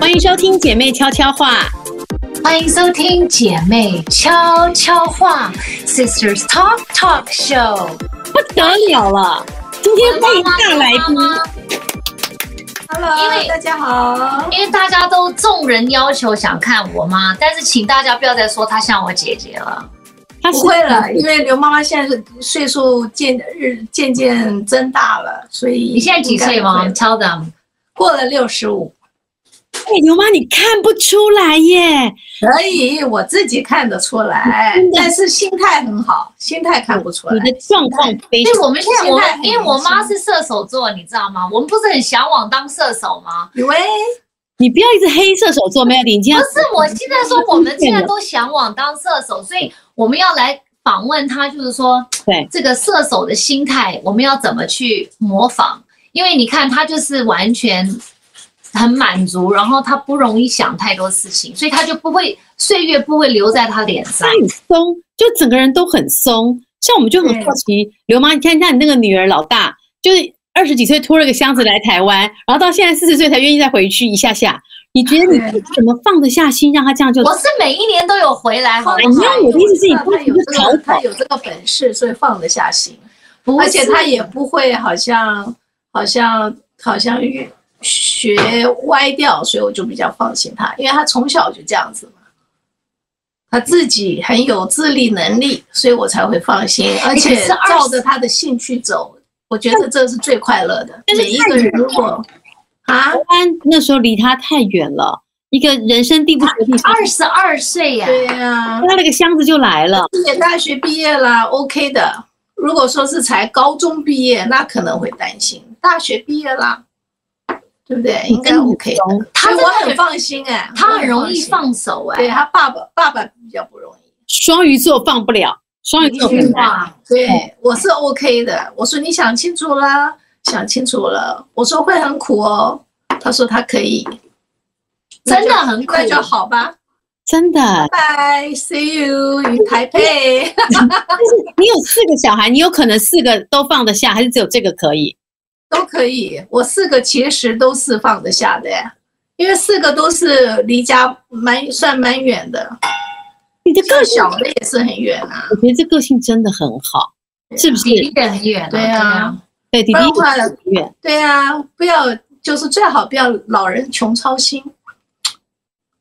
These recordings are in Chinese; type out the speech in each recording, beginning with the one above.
欢迎收听姐妹悄悄话，欢迎收听姐妹悄悄话 Sisters Talk Talk Show，不得了了！今天欢迎大来宾，Hello，因为大家好。因为大家都众人要求想看我妈，但是请大家不要再说她像我姐姐了。不会了，因为刘妈妈现在是岁数渐日渐渐增大了，所以你现在几岁吗应该？Tell them。过了六十五，哎，刘妈你看不出来耶，可以我自己看得出来但是心态很好，心态看不出来你。的状况非因为常我们现在我因为我妈是射手座，你知道吗？我们不是很向往当射手吗？以为你不要一直黑射手座，没有你今天不是，我现在说我们现在都向往当射手，所以我们要来访问他，就是说对这个射手的心态，我们要怎么去模仿？因为你看他就是完全很满足，然后他不容易想太多事情，所以他就不会岁月不会留在他脸上他。很松，就整个人都很松。像我们就很好奇，刘妈，你看一下你那个女儿老大，就是二十几岁拖了个箱子来台湾，然后到现在四十岁才愿意再回去一下下。你觉得你对怎么放得下心让他这样就？我是每一年都有回来，好不哎你好？要我的意思是你他不有这个，他有这个本事，所以放得下心，而且他也不会好像好像好像学歪掉，所以我就比较放心他，因为他从小就这样子嘛。他自己很有自立能力，所以我才会放心，而且是照着他的兴趣走，我觉得这是最快乐的。每一个人如果那时候离他太远了，一个人生地不熟地方，二十二岁呀，对呀、他那个箱子就来了。也大学毕业了，OK 的。如果说是才高中毕业，那可能会担心。大学毕业啦，对不对？应该 OK 的。我很放心哎，他很容易。放手哎。对他爸爸，爸爸比较不容易。双鱼座放不了，双鱼座一句很难。对，我是 OK 的。我说你想清楚了，想清楚了。我说会很苦哦，他说他可以，真的很快就好吧。真的。拜，See you in 台北。你有四个小孩，你有可能四个都放得下，还是只有这个可以？都可以，我四个其实都是放得下的，因为四个都是离家蛮算蛮远的，你的个性，小的也是很远啊。我觉得这个性真的很好，是不是？离得很远啊。对啊，对，弟弟不然的话很远，对啊，不要就是最好不要老人穷操心，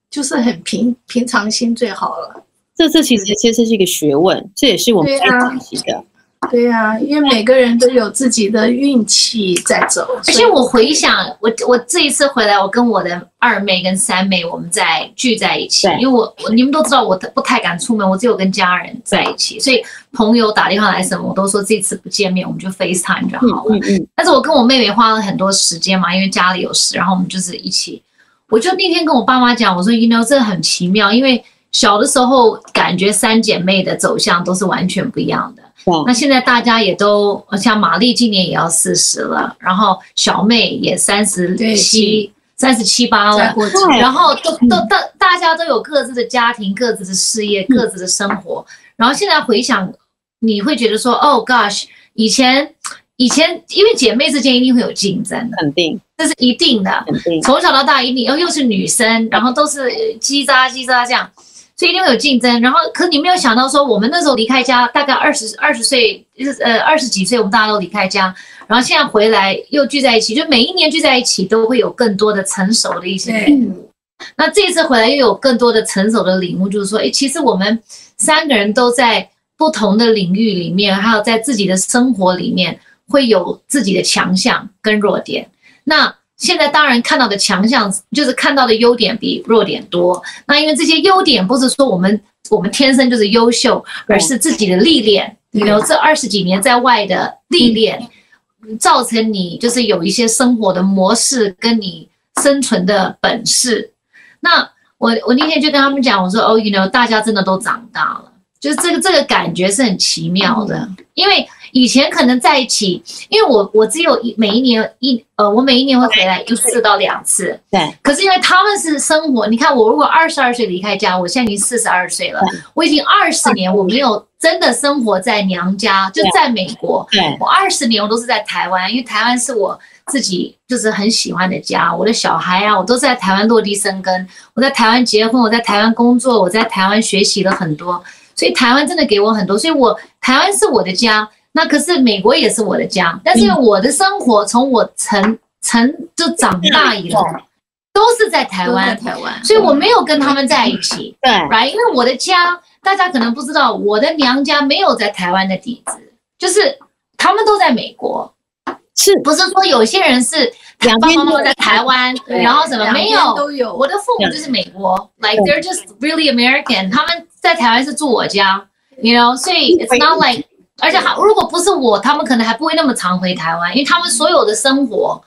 就是很平平常心最好了。这这其实其实是一个学问，这也是我们对啊在学习的。对啊，因为每个人都有自己的运气在走，而且我回想，我我这一次回来，我跟我的二妹跟三妹我们在聚在一起对，因为我我你们都知道我不太敢出门，我只有跟家人在一起，所以朋友打电话来什么，我都说这次不见面，我们就 FaceTime 就嗯好了。嗯嗯，但是我跟我妹妹花了很多时间嘛，因为家里有事，然后我们就是一起。我就那天跟我爸妈讲，我说，you know，这很奇妙，因为小的时候感觉三姐妹的走向都是完全不一样的。对那现在大家也都像玛丽今年也要四十了，然后小妹也三十对七、三十七八了，然后都都大大家都有各自的家庭、各自的事业、各自的生活。然后现在回想，你会觉得说，哦，gosh，以前以前因为姐妹之间一定会有竞争的，肯定。这是一定的。肯定。从小到大一定，又又是女生，然后都是呃叽喳叽喳这样，所以一定会有竞争。然后，可你没有想到说，我们那时候离开家，大概二十二十岁，呃二十几岁，我们大家都离开家，然后现在回来又聚在一起，就每一年聚在一起都会有更多的成熟的一些领悟。那这一次回来又有更多的成熟的领悟，就是说，诶，其实我们三个人都在不同的领域里面，还有在自己的生活里面，会有自己的强项跟弱点。那现在当然看到的强项就是看到的优点比弱点多。那因为这些优点不是说我们我们天生就是优秀，而是自己的历练，对。有这二十几年在外的历练，造成你就是有一些生活的模式跟你生存的本事。那我我那天就跟他们讲，我说哦，you know，大家真的都长大了，就是这个这个感觉是很奇妙的，因为以前可能在一起，因为我我只有一每一年一呃，我每一年会回来一次到两次。对，可是因为他们是生活，你看我如果二十二岁离开家，我现在已经四十二岁了，我已经二十年我没有真的生活在娘家，就在美国。对，我二十年我都是在台湾，因为台湾是我自己就是很喜欢的家，我的小孩啊，我都在台湾落地生根。我在台湾结婚，我在台湾工作，我在台湾学习了很多，所以台湾真的给我很多，所以我台湾是我的家。那可是美国也是我的家，但是因为我的生活从我成成就长大以来都是在台湾，台湾，所以我没有跟他们在一起。对，right？因为我的家大家可能不知道，我的娘家没有在台湾的底子，就是他们都在美国，是不是说有些人是两边爸爸妈妈在台湾，然后什么没有都有。我的父母就是美国，like they're just really American，他们在台湾是住我家，you know，所以 it's not like。而且好如果不是我，他们可能还不会那么常回台湾，因为他们所有的生活、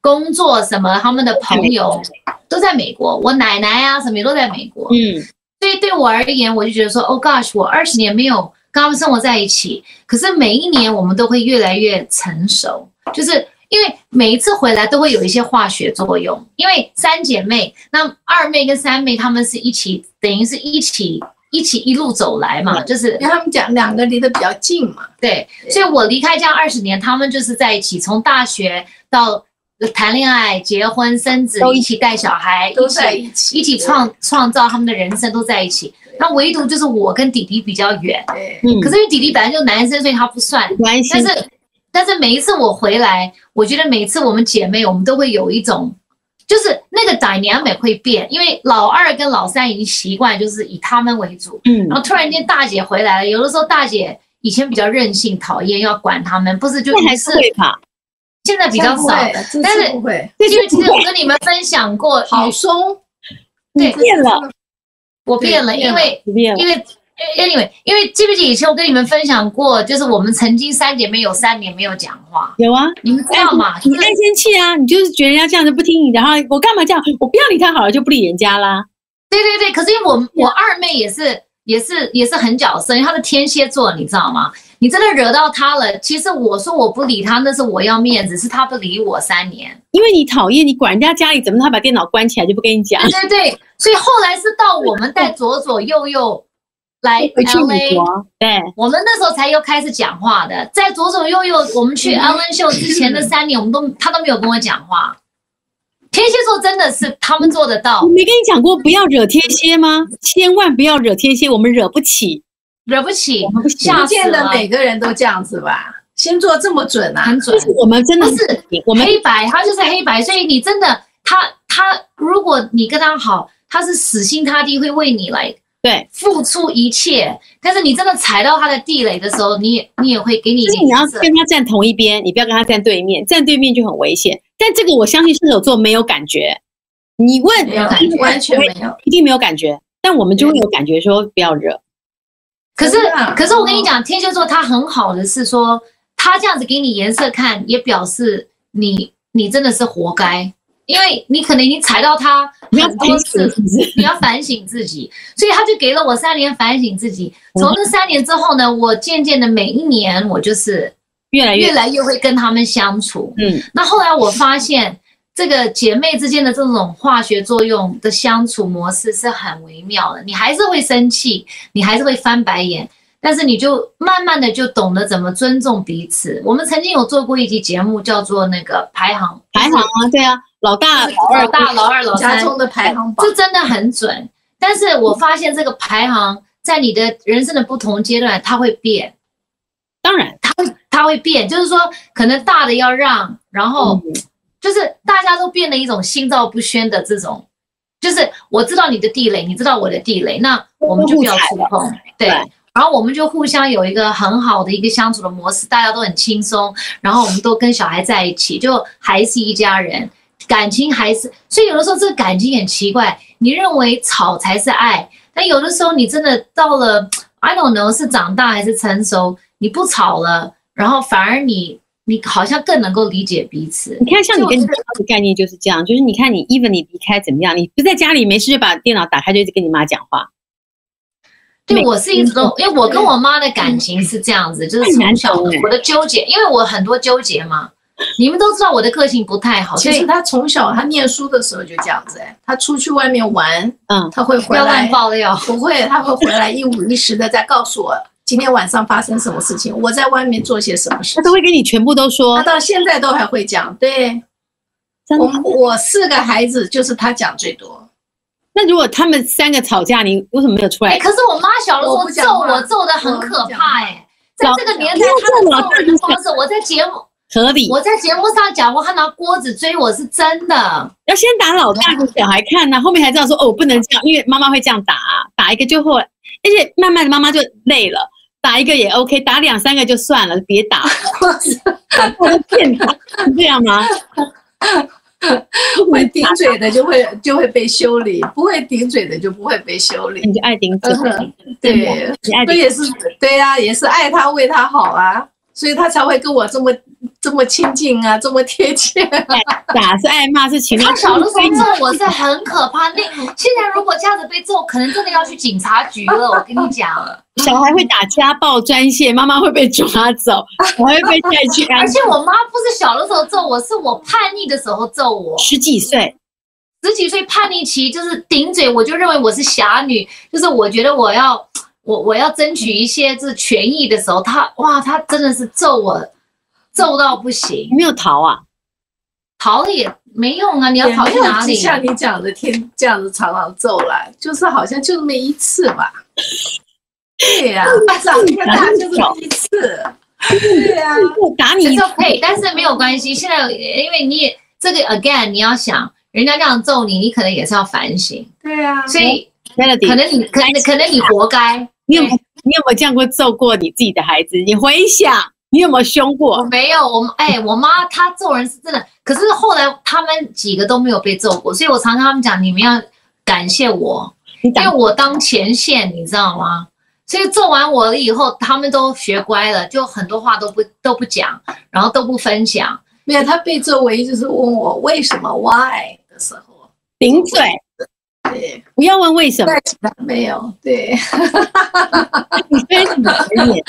工作什么，他们的朋友都在美国。我奶奶啊，什么也都在美国。嗯，所以对我而言，我就觉得说，Oh gosh，我二十年没有跟他们生活在一起，可是每一年我们都会越来越成熟，就是因为每一次回来都会有一些化学作用。因为三姐妹，那二妹跟三妹她们是一起，等于是一起。一起一路走来嘛，就是跟他们讲两个离得比较近嘛。对，所以我离开家二十年，他们就是在一起，从大学到谈恋爱、结婚、生子，都一起带小孩，都在一起，一起创创造他们的人生，都在一起。那唯独就是我跟弟弟比较远，嗯，可是因为弟弟本来就男生，所以他不算。关系。但是但是每一次我回来，我觉得每次我们姐妹，我们都会有一种。就是那个 dynamic 会变，因为老二跟老三已经习惯就是以他们为主，嗯，然后突然间大姐回来了，有的时候大姐以前比较任性，讨厌要管他们，不是就还是会怕，现在比较少，但是不会，因为其实我跟你们分享过，好松，对，变了，我变了，因为因为。Anyway，因为记不记以前我跟你们分享过，就是我们曾经三姐妹有三年没有讲话。有啊，你们知道吗？你爱生气啊，你就是觉得人家这样子不听你，然后我干嘛这样？我不要理他好了，就不理人家啦。对对对，可是因为我我二妹也是也是也是很角色，因为她是天蝎座，你知道吗？你真的惹到她了。其实我说我不理她，那是我要面子，是她不理我三年。因为你讨厌你管人家家里，怎么她把电脑关起来就不跟你讲？对对对，所以后来是到我们带左左右右。来 L A，对，我们那时候才又开始讲话的。在左左右右，我们去 N 秀之前的 三年，我们都他都没有跟我讲话。天蝎座真的是他们做得到。我没跟你讲过不要惹天蝎吗？千万不要惹天蝎，我们惹不起，惹不起。不见得每个人都这样子吧？星座这么准啊，很准。我们真的是我们黑白，他就是黑白，所以你真的他他，如果你跟他好，他是死心塌地会为你来。对，付出一切，但是你真的踩到他的地雷的时候，你也你也会给你。就是你要跟他站同一边，你不要跟他站对面，站对面就很危险。但这个我相信射手座没有感觉，你问没有感觉，完全没有，一定没有感觉。但我们就会有感觉，说不要惹。可是可是我跟你讲，天蝎座他很好的是说，他这样子给你颜色看，也表示你你真的是活该。因为你可能已经踩到他很多次，你要反省自己，所以他就给了我三年反省自己。从那三年之后呢，我渐渐的每一年我就是越来越越来越会跟他们相处。嗯，那后来我发现这个姐妹之间的这种化学作用的相处模式是很微妙的。你还是会生气，你还是会翻白眼，但是你就慢慢的就懂得怎么尊重彼此。我们曾经有做过一集节目，叫做那个排行排行啊，对啊。老大、老二、大老二、老三中的排行榜，这真的很准。但是我发现这个排行在你的人生的不同阶段，它会变。当然，它会它会变，就是说，可能大的要让，然后就是大家都变得一种心照不宣的这种，就是我知道你的地雷，你知道我的地雷，那我们就不要触碰，对。然后我们就互相有一个很好的一个相处的模式，大家都很轻松，然后我们都跟小孩在一起，就还是一家人。感情还是，所以有的时候这个感情很奇怪。你认为吵才是爱，但有的时候你真的到了，I don't know 是长大还是成熟，你不吵了，然后反而你你好像更能够理解彼此。你看，像你跟你妈的概念就是这样，就是你看你 even 你离开怎么样，你不在家里没事就把电脑打开就一直跟你妈讲话。对我是一直都，因为我跟我妈的感情是这样子，就是从小我的纠结，因为我很多纠结嘛。你们都知道我的个性不太好，其实他从小他念书的时候就这样子哎，他出去外面玩，嗯，他会回不要乱来，爆料。不会，他会回来一五一十的再告诉我今天晚上发生什么事情，我在外面做些什么事他都。会跟你全部都说他，到现在都还会讲，对我。我四个孩子就是他讲最多。那如果他们三个吵架，你为什么没有出哎、来？可是我妈小的时候揍我，揍的很可怕哎、在这个年代，不要她的这么揍人的方式，我在节目合理，我在节目上讲过，她拿锅子追我是真的。要先打老大给小孩看呐、后面才知道说哦，不能这样，因为妈妈会这样打、啊，打一个就后来，而且慢慢的妈妈就累了，打一个也 OK，打两三个就算了，别打，打过就骗打，是这样吗？会顶嘴的就会就会被修理，不会顶嘴的就不会被修理。你就爱顶嘴嗯，对，你爱顶所以也是对呀、也是爱他为他好啊，所以他才会跟我这么这么亲近啊，这么贴切、打是爱骂是情他，小的时候揍我是很可怕，那现在如果这样子被揍，可能真的要去警察局了。我跟你讲，小孩会打家暴专线，妈妈会被抓走，我会被带去而且我妈不是小的时候揍我，是我叛逆的时候揍我。十几岁，十几岁叛逆期就是顶嘴，我就认为我是侠女，就是我觉得我要我我要争取一些这权益的时候，她哇，她真的是揍我，揍到不行，没有逃啊？逃了也没用啊！你要逃去哪里？像你讲的天这样子常常揍来，就是好像就那么一次吧。对呀、长这么大 就这么一次。对呀、我打你一 It's OK，但是没有关系。现在因为你也这个 again，你要想人家这样揍你，你可能也是要反省，对呀、所以可能你可能可能你活该。你有没有你有没有这样过揍过你自己的孩子？你回想，你有没有凶过我过？没有，我哎，我妈她揍人是真的，可是后来他们几个都没有被揍过，所以我常跟他们讲，你们要感谢我，因为我当前线，你知道吗？所以做完我了以后，他们都学乖了，就很多话都不都不讲，然后都不分享。没有他被揍，唯一就是问我为什么 why 的时候，顶嘴，对，不要问为什么。没有，对，你虽然是导演，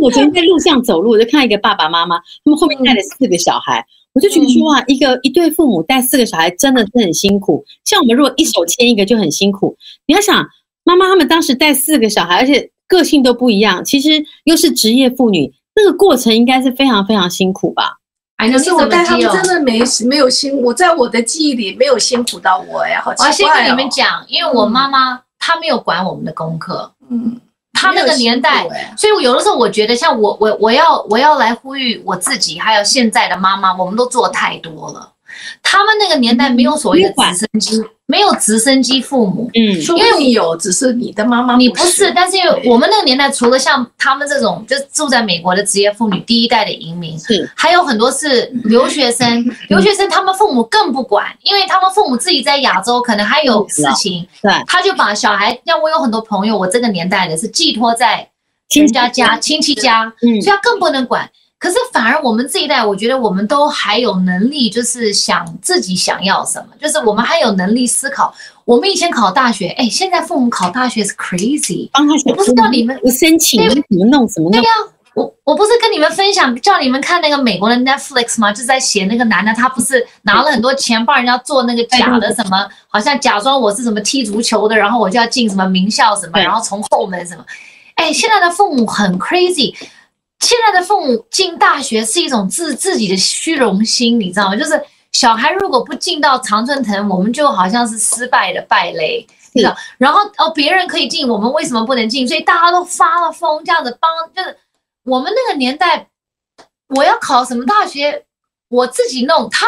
我昨天在路上走路，我就看一个爸爸妈妈，他们后面带了四个小孩，我就觉得说啊，一个一对父母带四个小孩真的是很辛苦。像我们。如果一手牵一个就很辛苦，你要想妈妈他们当时带四个小孩，而且个性都不一样，其实又是职业妇女，那个过程应该是非常非常辛苦吧？哎，那可是我带他们真？的没没有辛，我在我的记忆里没有辛苦到我呀，好奇怪我要先跟你们。讲，因为我妈妈她没有管我们的功课，嗯，她那个年代所以我有的时候我觉得，像我我我要我要来呼吁我自己，还有现在的妈妈，我们都做太多了。他们那个年代没有所谓的直升机，没有直升机父母，嗯，因为你有，只是你的妈妈你不不是。但是因为我们那个年代，除了像他们这种就是住在美国的职业妇女，第一代的移民，是。还有很多是留学生，留学生他们父母更不管，因为他们父母自己在亚洲可能还有事情，对，他就把小孩，像我有很多朋友，我这个年代的是寄托在亲家家、亲戚家，嗯。所以他更不能管。可是反而我们这一代，我觉得我们都还有能力，就是想自己想要什么，就是我们还有能力思考。我们以前考大学，哎，现在父母考大学是 crazy。帮他不知道你们不申请对怎么弄怎么弄对呀、，我我不是跟你们分享，叫你们看那个美国的 Netflix 吗？就是在写那个男的，他不是拿了很多钱帮人家做那个假的什么，好像假装我是什么踢足球的，然后我就要进什么名校什么，然后从后门什么。哎，现在的父母很 crazy，现在的父母进大学是一种自自己的虚荣心，你知道吗？就是小孩如果不进到常春藤，我们就好像是失败的败类。你知道，然后哦，别人可以进，我们为什么不能进？所以大家都发了疯，这样子帮，就是我们那个年代，我要考什么大学，我自己弄。他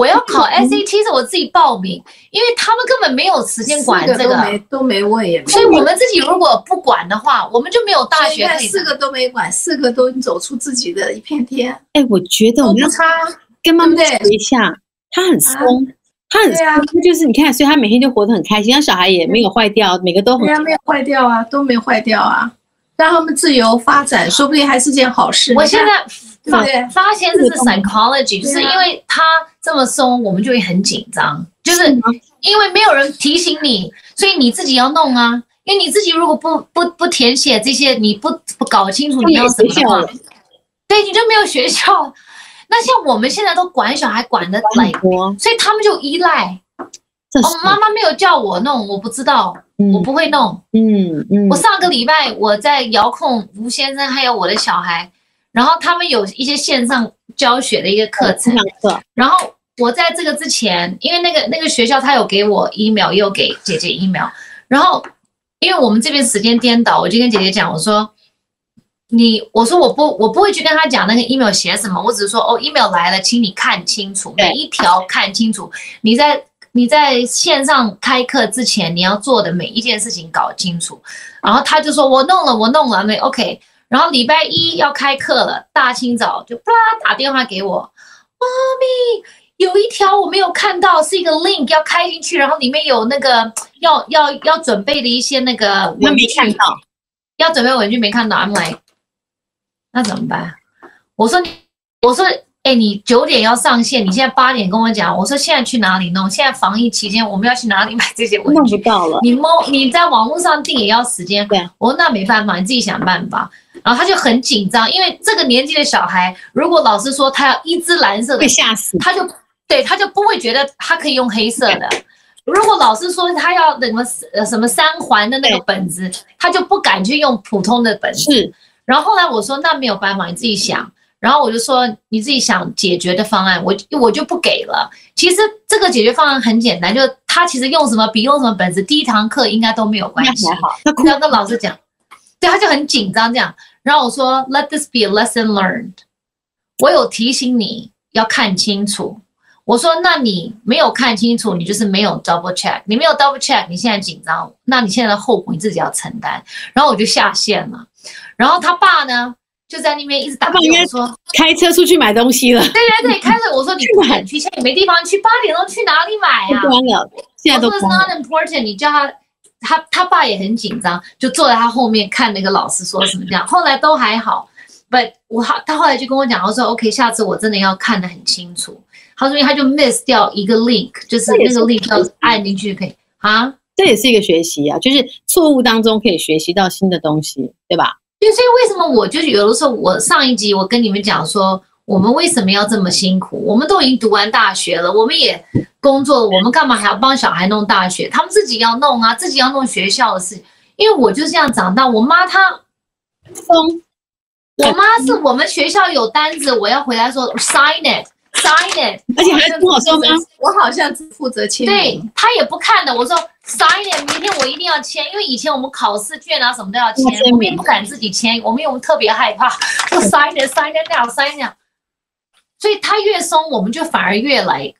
我要考 SAT 是我自己报名，因为他们根本没有时间管这四个。都，没都没问也没。所以我们自己如果不管的话，我们就没有大学四个都没管，四个都走出自己的一片天，哎，我觉得我们要。跟妈妈对不对？学一下，他很松，他很松他就是你看，所以他每天就活得很开心，他小孩也没有坏掉，每个都很对呀，没有坏掉啊，都没坏掉啊，让他们自由发展，说不定还是件好事。我现在发？发现这是 psychology，就是因为他这么松，我们就会很紧张，就是因为没有人提醒你，所以你自己要弄啊。因为你自己如果不不不填写这些，你不不搞清楚你要什么对，你就没有学校。那像我们现在都管小孩管的很 like，多，所以他们就依赖。哦，妈妈没有叫我弄，我不知道，嗯。我不会弄。嗯嗯。我上个礼拜我在遥控吴先生还有我的小孩，然后他们有一些线上教学的一个课程，然后我在这个之前，因为那个那个学校他有给我 email，也有给姐姐 email，然后因为我们这边时间颠倒，我就跟姐姐讲，我说你，我说我不我不会去跟他讲那个 email 写什么，我只是说哦 email 来了，请你看清楚每一条看清楚，你在你在线上开课之前你要做的每一件事情搞清楚，然后他就说我弄了我弄了，那 OK。然后礼拜一要开课了，大清早就啪打电话给我，妈咪，有一条我没有看到，是一个 link 要开进去，然后里面有那个要要要准备的一些那个那没文具看到，要准备文具没看到，I'm like，那怎么办？我说你，我说，哎，你九点要上线，你现在八点跟我讲，我说现在去哪里弄？现在防疫期间我们要去哪里买这些文弄？不到了。你猫你在网络上订也要时间。对，我说那没办法，你自己想办法。然后他就很紧张，因为这个年纪的小孩，如果老师说他要一支蓝色的被，吓死，他就对他就不会觉得他可以用黑色的。如果老师说他要什么呃什么三环的那个本子，他就不敢去用普通的本子。是然后后来我说那没有办法，你自己想。然后我就说你自己想解决的方案，我我就不给了。其实这个解决方案很简单，就是他其实用什么笔用什么本子，第一堂课应该都没有关系。那还好，那你要跟老师讲，对，他就很紧张这样。然后我说，Let this be a lesson learned。我有提醒你要看清楚。我说，那你没有看清楚，你就是没有 double check。你没有 double check，你现在紧张，那你现在的后果你自己要承担。然后我就下线了。然后他爸呢，就在那边一直打他爸应该给我说，开车出去买东西了，对对对，开车我说你不肯去，现在也没地方去，八点钟去哪里买都啊？关了，现在都关了。not important，你叫他，他他爸也很紧张，就坐在他后面看那个老师说什么这样。后来都还好，but 我他他后来就跟我讲，他说 OK，下次我真的要看得很清楚。他说他就 miss 掉一个 link，就是那个 link 要按进去可以啊。这也是一个学习啊，就是错误当中可以学习到新的东西，对吧？对，所以为什么我就是有的时候，我上一集我跟你们讲说，我们为什么要这么辛苦？我们都已经读完大学了，我们也工作了，我们干嘛还要帮小孩弄大学？他们自己要弄啊，自己要弄学校的事情。因为我就这样长大，我妈她，疯我妈是我们学校有单子，我要回来说 sign it，sign it，而且还跟我说吗？我好像只负责签对名，她也不看的。我说 sign it，明天我一定要签，因为以前我们考试卷啊什么都要签我们也不敢自己签，我们因为我们特别害怕，就 sign it sign it now sign it now，所以他越松，我们就反而越来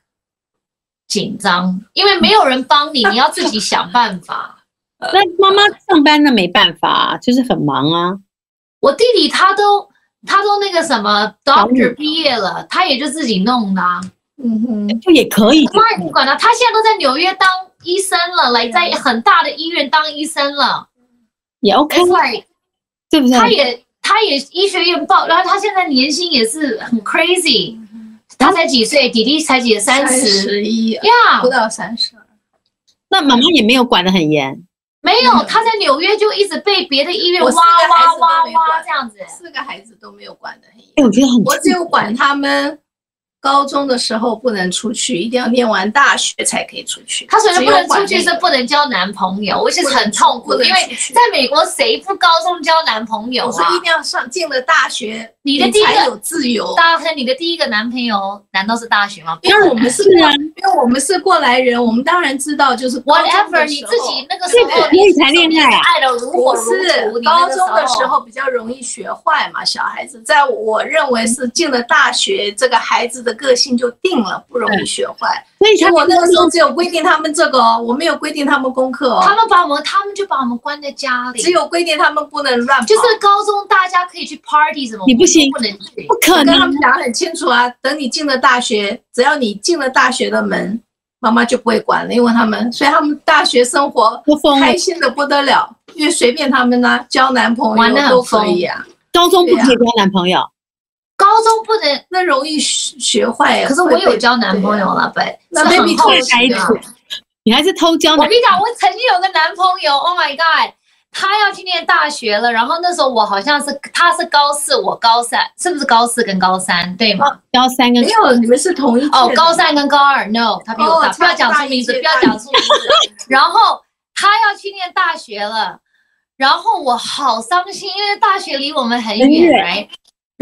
紧张，因为没有人帮你，你要自己想办法。那妈妈上班那没办法啊，就是很忙啊。我弟弟他都他都那个什么保姆 doctor 毕业了，他也就自己弄的、啊。嗯哼，就也可以，我妈也不管他，他现在都在纽约当医生了，来在很大的医院当医生了。也 like 对不对？他也他也医学院报，然后他现在年薪也是很 crazy。他才几岁？弟弟才几三十十一，呀不到三十。那妈妈也没有管得很严，没有，他在纽约就一直被别的医院挖挖挖挖这样子。四个孩子都没有管得很严，哎，我觉得很我只有管他们高中的时候不能出去，一定要念完大学才可以出去。他首先不能出去是不能交男朋友，我是很痛苦的因为在美国谁不高中交男朋友啊我说一？定要上进了大学，你的第一个有自由。大家你的第一个男朋友难道是大学吗？因为我们是是啊，因为我们是过来人，我们当然知道，就是 whatever，你自己那个时候所以才恋爱啊爱的如火如是荼。高中的时候比较容易学坏嘛，小孩子，在我认为是进了大学，这个孩子的个性就定了，不容易学坏。所以我那个时候只有规定他们这个哦，我没有规定他们功课哦。他哦，们把我们，他们就把我们关在家里，只有规定他们不能乱跑。就是高中大家可以去 party 什么，你不行不能去。不。可能。跟他们讲很清楚啊，等你进了大学，只要你进了大学的门，妈妈就不会管了，因为他们，所以他们大学生活开，心的不得了，因为随便他们呢、交男朋友都可以啊，高中不可以交男朋友，高中不能，那容易学学坏。可是我有交男朋友了，呗那是 baby 很后偷期的你还是偷交男我跟你讲，我曾经有个男朋友，Oh my God，他要去念大学了，然后那时候我好像是他是高四，我高三，是不是高四跟高三对吗？高三跟没有，你们是同一届哦，高三跟高二，no，他比我大，哦不要讲差出名字，不要讲出名字。然后他要去念大学了，然后我好伤心，因为大学离我们很远，right？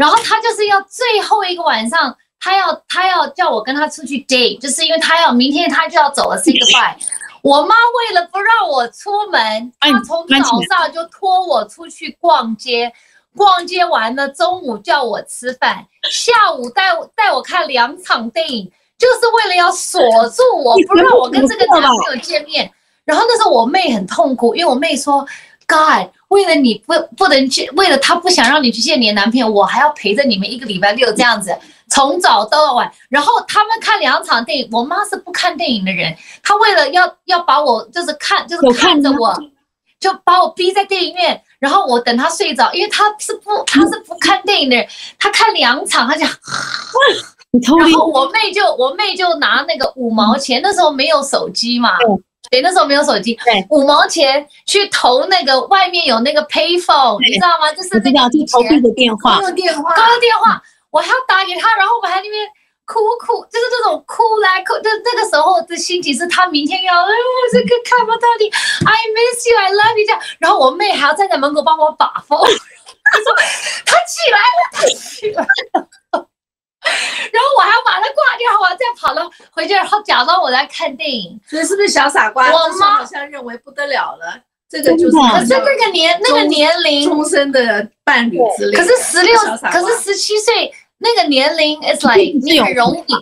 然后他就是要最后一个晚上，他要他要叫我跟他出去 date，就是因为他要明天他就要走了，say goodbye。我妈为了不让我出门，哎她从早上就拖我出去逛街，逛街完了，中午叫我吃饭，下午带我带我看两场电影，就是为了要锁住我，不让我跟这个男朋友见面。然后那时候我妹很痛苦，因为我妹说：“God，为了你不不能去，为了他不想让你去见你的男朋友，我还要陪着你们一个礼拜六这样子，从早到晚。然后他们看两场电影，我妈是不看电影的人，她为了要要把我就是看就是看着我，就把我逼在电影院。然后我等她睡着，因为她是不她是不看电影的人，她看两场，她讲。然后我妹就我妹就拿那个五毛钱，那时候没有手机嘛，对，那时候没有手机，对，五毛钱去投那个外面有那个 payphone，你知道吗？就是那个投币的电话。公，用电话，高的电话，我还要打给他，然后我还在那边哭哭，就是这种哭来哭，就那个时候的心情是他明天要，哎，我这个看不到你，I miss you, I love you 这样，然后我妹还要站在门口帮我把风，她说他起来了，他起来了。然后我还要把他挂掉，我再跑了回去，然后假装我在看电影。所以是不是小傻瓜？我妈好像认为不得了了，这个就是可是那个年那个年龄，终身的伴侣之类的。可是十六可是十七岁那个年龄，it's like 你很容易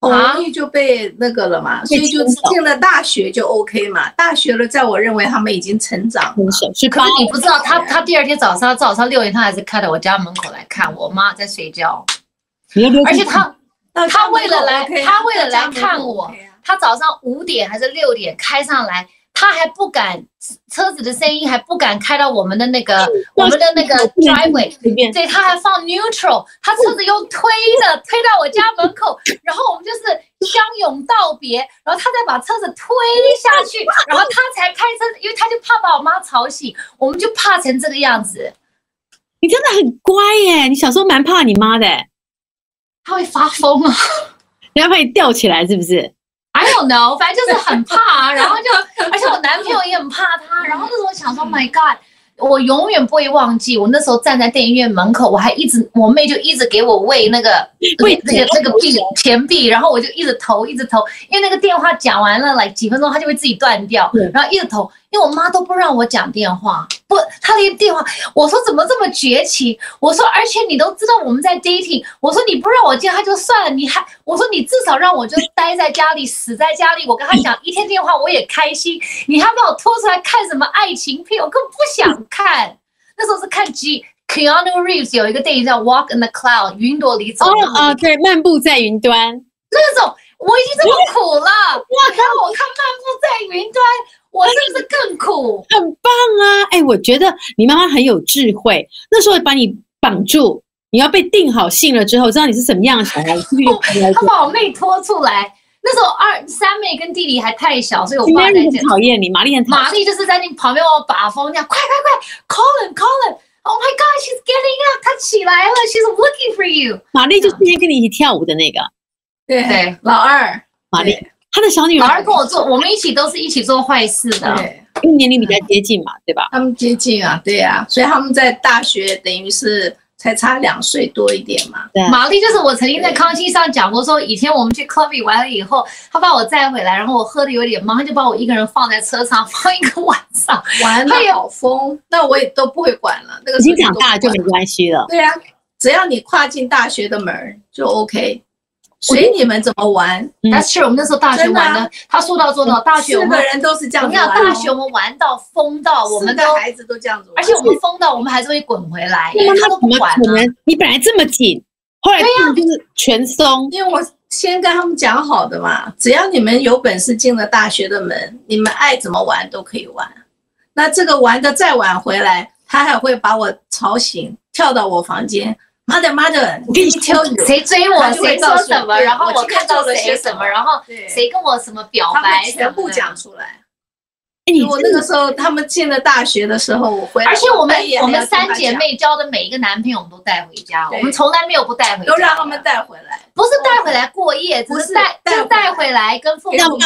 很容易就被那个了嘛，所以就进了大学就 OK 嘛。大学了，在我认为他们已经成长了。可是你不知道，他他第二天早上早上六点，他还是开到我家门口来看我妈在睡觉，而且他他为了来他为了来看我他早上五点还是六点开上来，他还不敢车子的声音还不敢开到我们的那个我们的那个 driveway，里面对，他还放 neutral，他车子又推的推到我家门口，然后我们就是相拥道别，然后他再把车子推下去，然后他才开车，因为他就怕把我妈吵醒，我们就怕成这个样子，你真的很乖耶！你小时候蛮怕你妈的。耶，他会发疯啊人家把你吊起来是不是？！I don't know，反正就是很怕啊，然后就，而且我男朋友也很怕他，然后那时候我想说，My God。我永远不会忘记，我那时候站在电影院门口，我还一直，我妹就一直给我喂那个喂那个那个币钱币，然后我就一直投一直投，因为那个电话讲完了，来几分钟它就会自己断掉，然后一直投，因为我妈都不让我讲电话，不，她连电话，我说怎么这么绝情？我说而且你都知道我们在 dating，我说你不让我见她就算了，你还我说你至少让我就待在家里，死在家里，我跟她讲一天电话我也开心，你还把我拖出来看什么爱情片，我根本不想看。那时候是看 G Keanu Reeves 有一个电影叫《Walk in the Cloud》，云朵里走哦路的啊，对，漫步在云端，那种，我已经这么苦了，哇，让我看漫步在云端，我是不是更苦？很棒啊！哎，我觉得你妈妈很有智慧，那时候把你绑住，你要被定好性了之后，知道你是什么样的小孩，他把我妹拖出来，那时候二三妹跟弟弟还太小，所以我爸在很。讨厌你，玛丽很讨厌玛丽就是在那旁边帮我把风，这样快快快，Colin Colin。Oh my God, she's getting up！她起来了，She's looking for you。玛丽就是今天跟你一起跳舞的那个对对老二，玛丽对，她的小女老儿二跟我做，我们一起都是一起做坏事的。对，因为年龄比较接近嘛，对吧？他们接近啊，对呀、所以他们在大学等于是才差两岁多一点嘛。对啊，玛丽就是我曾经在康熙上讲过，说以前我们去 clubbing 完了以后，他把我载回来，然后我喝的有点懵，他就把我一个人放在车上放一个晚上。玩的好疯，那我也都不会管了。那个已时候经长大了就没关系了。对呀、只要你跨进大学的门就 OK，随你们怎么玩。嗯 That's true，我们那时候大学玩的，他说到做到。大学我们，人都是这样子玩哦。大学我们玩到疯到，我们的，孩子都这样子玩，而且我们疯到，我们还是会滚回来，因那为他都怎么不管了。可能？你本来这么紧，后来根本就是全松。因为我先跟他们讲好的嘛，只要你们有本事进了大学的门，你们爱怎么玩都可以玩。那这个玩的再晚回来，他还会把我吵醒，跳到我房间，mother mother，我跟你挑你，谁追我，谁说什么，然后我看到了谁什么，些什么。然后谁跟我什么表白全部讲出来。我那个时候他们进了大学的时候，我回来，而且我们我们三姐妹交的每一个男朋友，我们都带回家，我们从来没有不带回家，都让他们，带回来，不是带回来过夜，只不是是带带就带回来跟父让母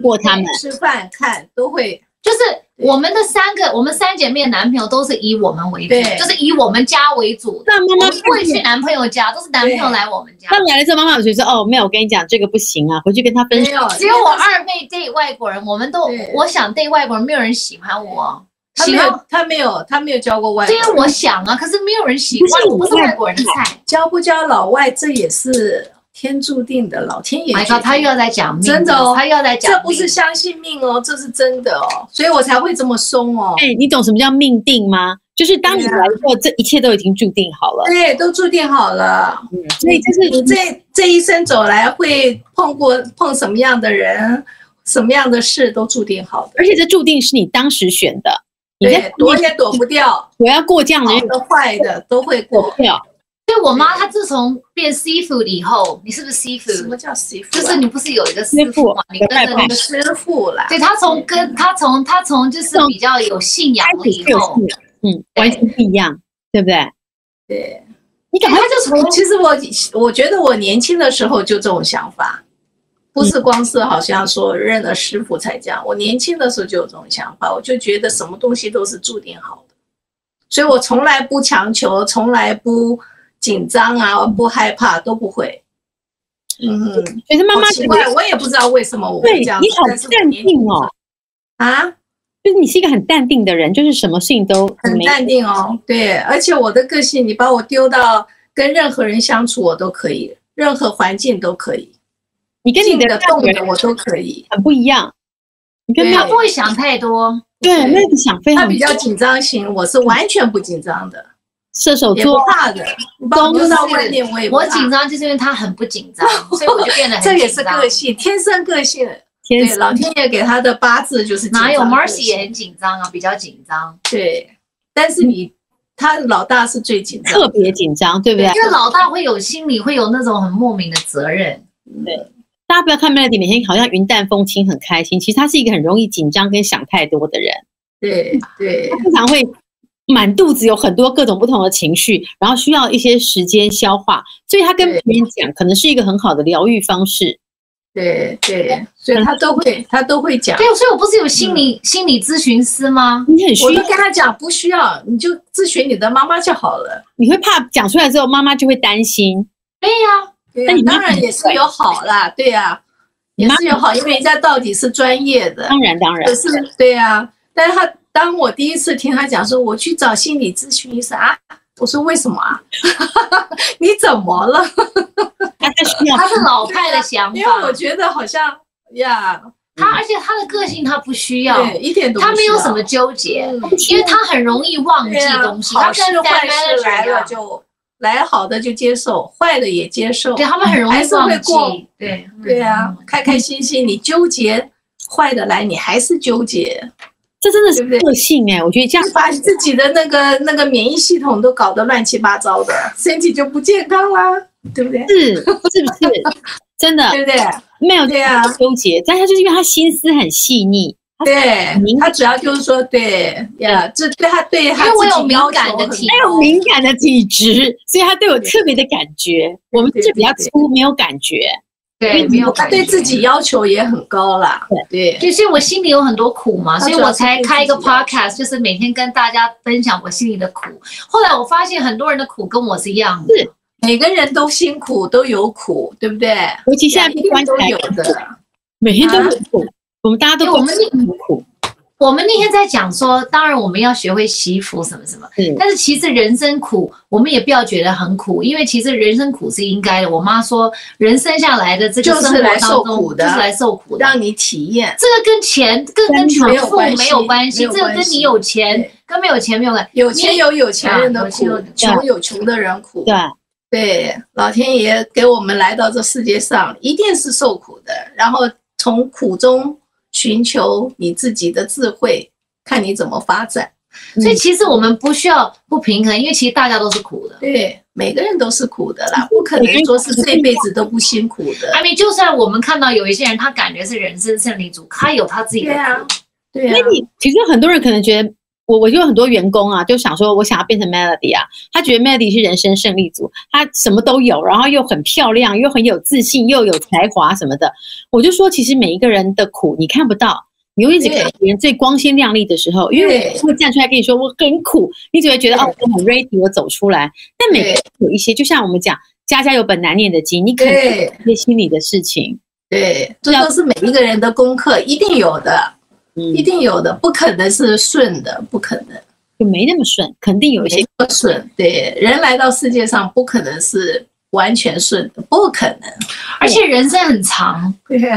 过他们，吃饭看都会，就是我们的三个，我们三姐妹的男朋友都是以我们为主，对就是以我们家为主的。那妈不会去男朋友家，都是男朋友来我们家他。来了之后，妈妈有觉得说，哦，没有，我跟你讲，这个不行啊，回去跟他分手。没有，只有我二妹 date 外国人，我们都我想 date 外国人，没有人喜欢我，他没喜欢有他没有他没有交过外国人，这因为我想啊，可是没有人喜欢，我不是外国人的菜。交不交老外，这也是天注定的，老天爷 My。God，他又要在讲命，真的哦他又要在讲命，这不是相信命哦，这是真的哦，所以我才会这么松哦。哎，你懂什么叫命定吗？就是当你来的时候，这一切都已经注定好了。对，都注定好了。嗯，所以就是你这这一生走来会碰过碰什么样的人，什么样的事都注定好的。而且这注定是你当时选的，你在对，躲也躲不掉，我要过这样的好的坏的都会过。躲不掉。对我妈，她自从变 seafood 以后，你是不是什 seafood？么叫媳妇啊？就是你不是有一个师师傅傅嘛？你跟着那个师傅啦。对她从跟她从她从就是比较有信仰开了以后，嗯，完全不一样，对不对？对，你感觉他就从其实我我觉得我年轻的时候就这种想法，不是光是好像说认了师傅才这样。我年轻的时候就有这种想法，我就觉得什么东西都是注定好的，所以我从来不强求，从来不紧张啊，不害怕，都不会。嗯，可是妈妈好奇怪，我也不知道为什么我会这样子。你好淡定哦，啊，就是你是一个很淡定的人，就是什么事情都没很淡定哦。对，而且我的个性，你把我丢到跟任何人相处，我都可以，任何环境都可以，你跟你静的动的我都可以。很不一样。你跟他不会想太多，对妹子想非常他比较紧张型，我是完全不紧张的，射手座，怕的。你把我丢到外面，我也我紧张就是因为他很不紧张，所以我就变得很这也是个性，天生个性。天对，老天爷给他的八字就是哪有 Marcy 也很紧张啊，比较紧张，对，但是你他老大是最紧张特，别紧张，对不对？因为老大会有心里会有那种很莫名的责任。对。大家不要看 Melody 每天好像云淡风轻，很开心，其实他是一个很容易紧张跟想太多的人，对对。他经常会满肚子有很多各种不同的情绪，然后需要一些时间消化，所以他跟别人讲，可能是一个很好的疗愈方式。对对，所以他都会他都会讲。对，所以我不是有心理心理咨询师吗？你很需要我就，跟他讲不需要，你就咨询你的妈妈就好了。你会怕讲出来之后，妈妈就会担心。对呀，对那你，当然也是有好啦，对呀，也是有好，因为人家到底是专业的。当然，当然可，是对呀，但是他当我第一次听他讲说我去找心理咨询医生啊，我说为什么啊？你怎么了？他是老派的想法。因为我，觉得好像呀，他而且他的个性他不需要，对，一点都他没有什么纠结，嗯。因为他很容易忘记东西，他好跟事坏事来，了就来好的就接受，坏的也接受。对他们很容还是易忘会过。记，对对啊，开开心心，你纠结坏的来，你还是纠结，这真的是个性哎、我觉得这样把自己的那个那个免疫系统都搞得乱七八糟的，身体就不健康啦，对不对？是是不是 真的对不对？没有对啊纠结，但他就是因为他心思很细腻，他对，他主要就是说，对呀，这对他对他因为我有敏感的体他有敏感的体质，所以他对我特别的感觉。我们是比较粗，没有感觉。对，没有他对自己要求也很高啦，对就所以我心里有很多苦嘛，所以我才开一个 podcast，就是每天跟大家分享我心里的苦。后来我发现很多人的苦跟我是一样的，是每个人都辛苦，都有苦，对不对？尤其现在关起来有的。每天都很苦，我们大家都我们很苦。我们那天在讲说，当然我们要学会惜福什么什么，嗯但是其实人生苦，我们也不要觉得很苦，因为其实人生苦是应该的。我妈说，人生下来的这个生活就是来当中受苦的就是来受苦的。让你体验，这个跟钱、跟跟真的财富没有关系，这个跟你有钱跟没有钱没有关系。有钱有有钱人的苦穷有穷的人苦。对，对，老天爷给我们来到这世界上，一定是受苦的，然后从苦中寻求你自己的智慧，看你怎么发展。所以其实我们不需要不平衡，因为其实大家都是苦的。对，每个人都是苦的啦，不可能说是这辈子都不辛苦的。I mean，就算我们看到有一些人，他感觉是人生胜利组，他有他自己的对啊苦，对呀、Maybe 其实很多人可能觉得，我我就有很多员工啊，就想说我想要变成 Melody 啊，他觉得 Melody 是人生胜利组，他什么都有，然后又很漂亮，又很有自信，又有才华什么的。我就说，其实每一个人的苦你看不到。你永远只看到别人最光鲜亮丽的时候，因为我会站出来跟你说我很苦，你只会觉得哦我很 ready，我走出来。但每个人有一些，就像我们讲，家家有本难念的经，你肯定有对一些心里的事情，对，这都是每一个人的功课，一定有的，嗯一，定有的，不可能是顺的，不可能就没那么顺，肯定有一些不顺。对，人来到世界上不可能是完全顺的，不可能。而且人生很长，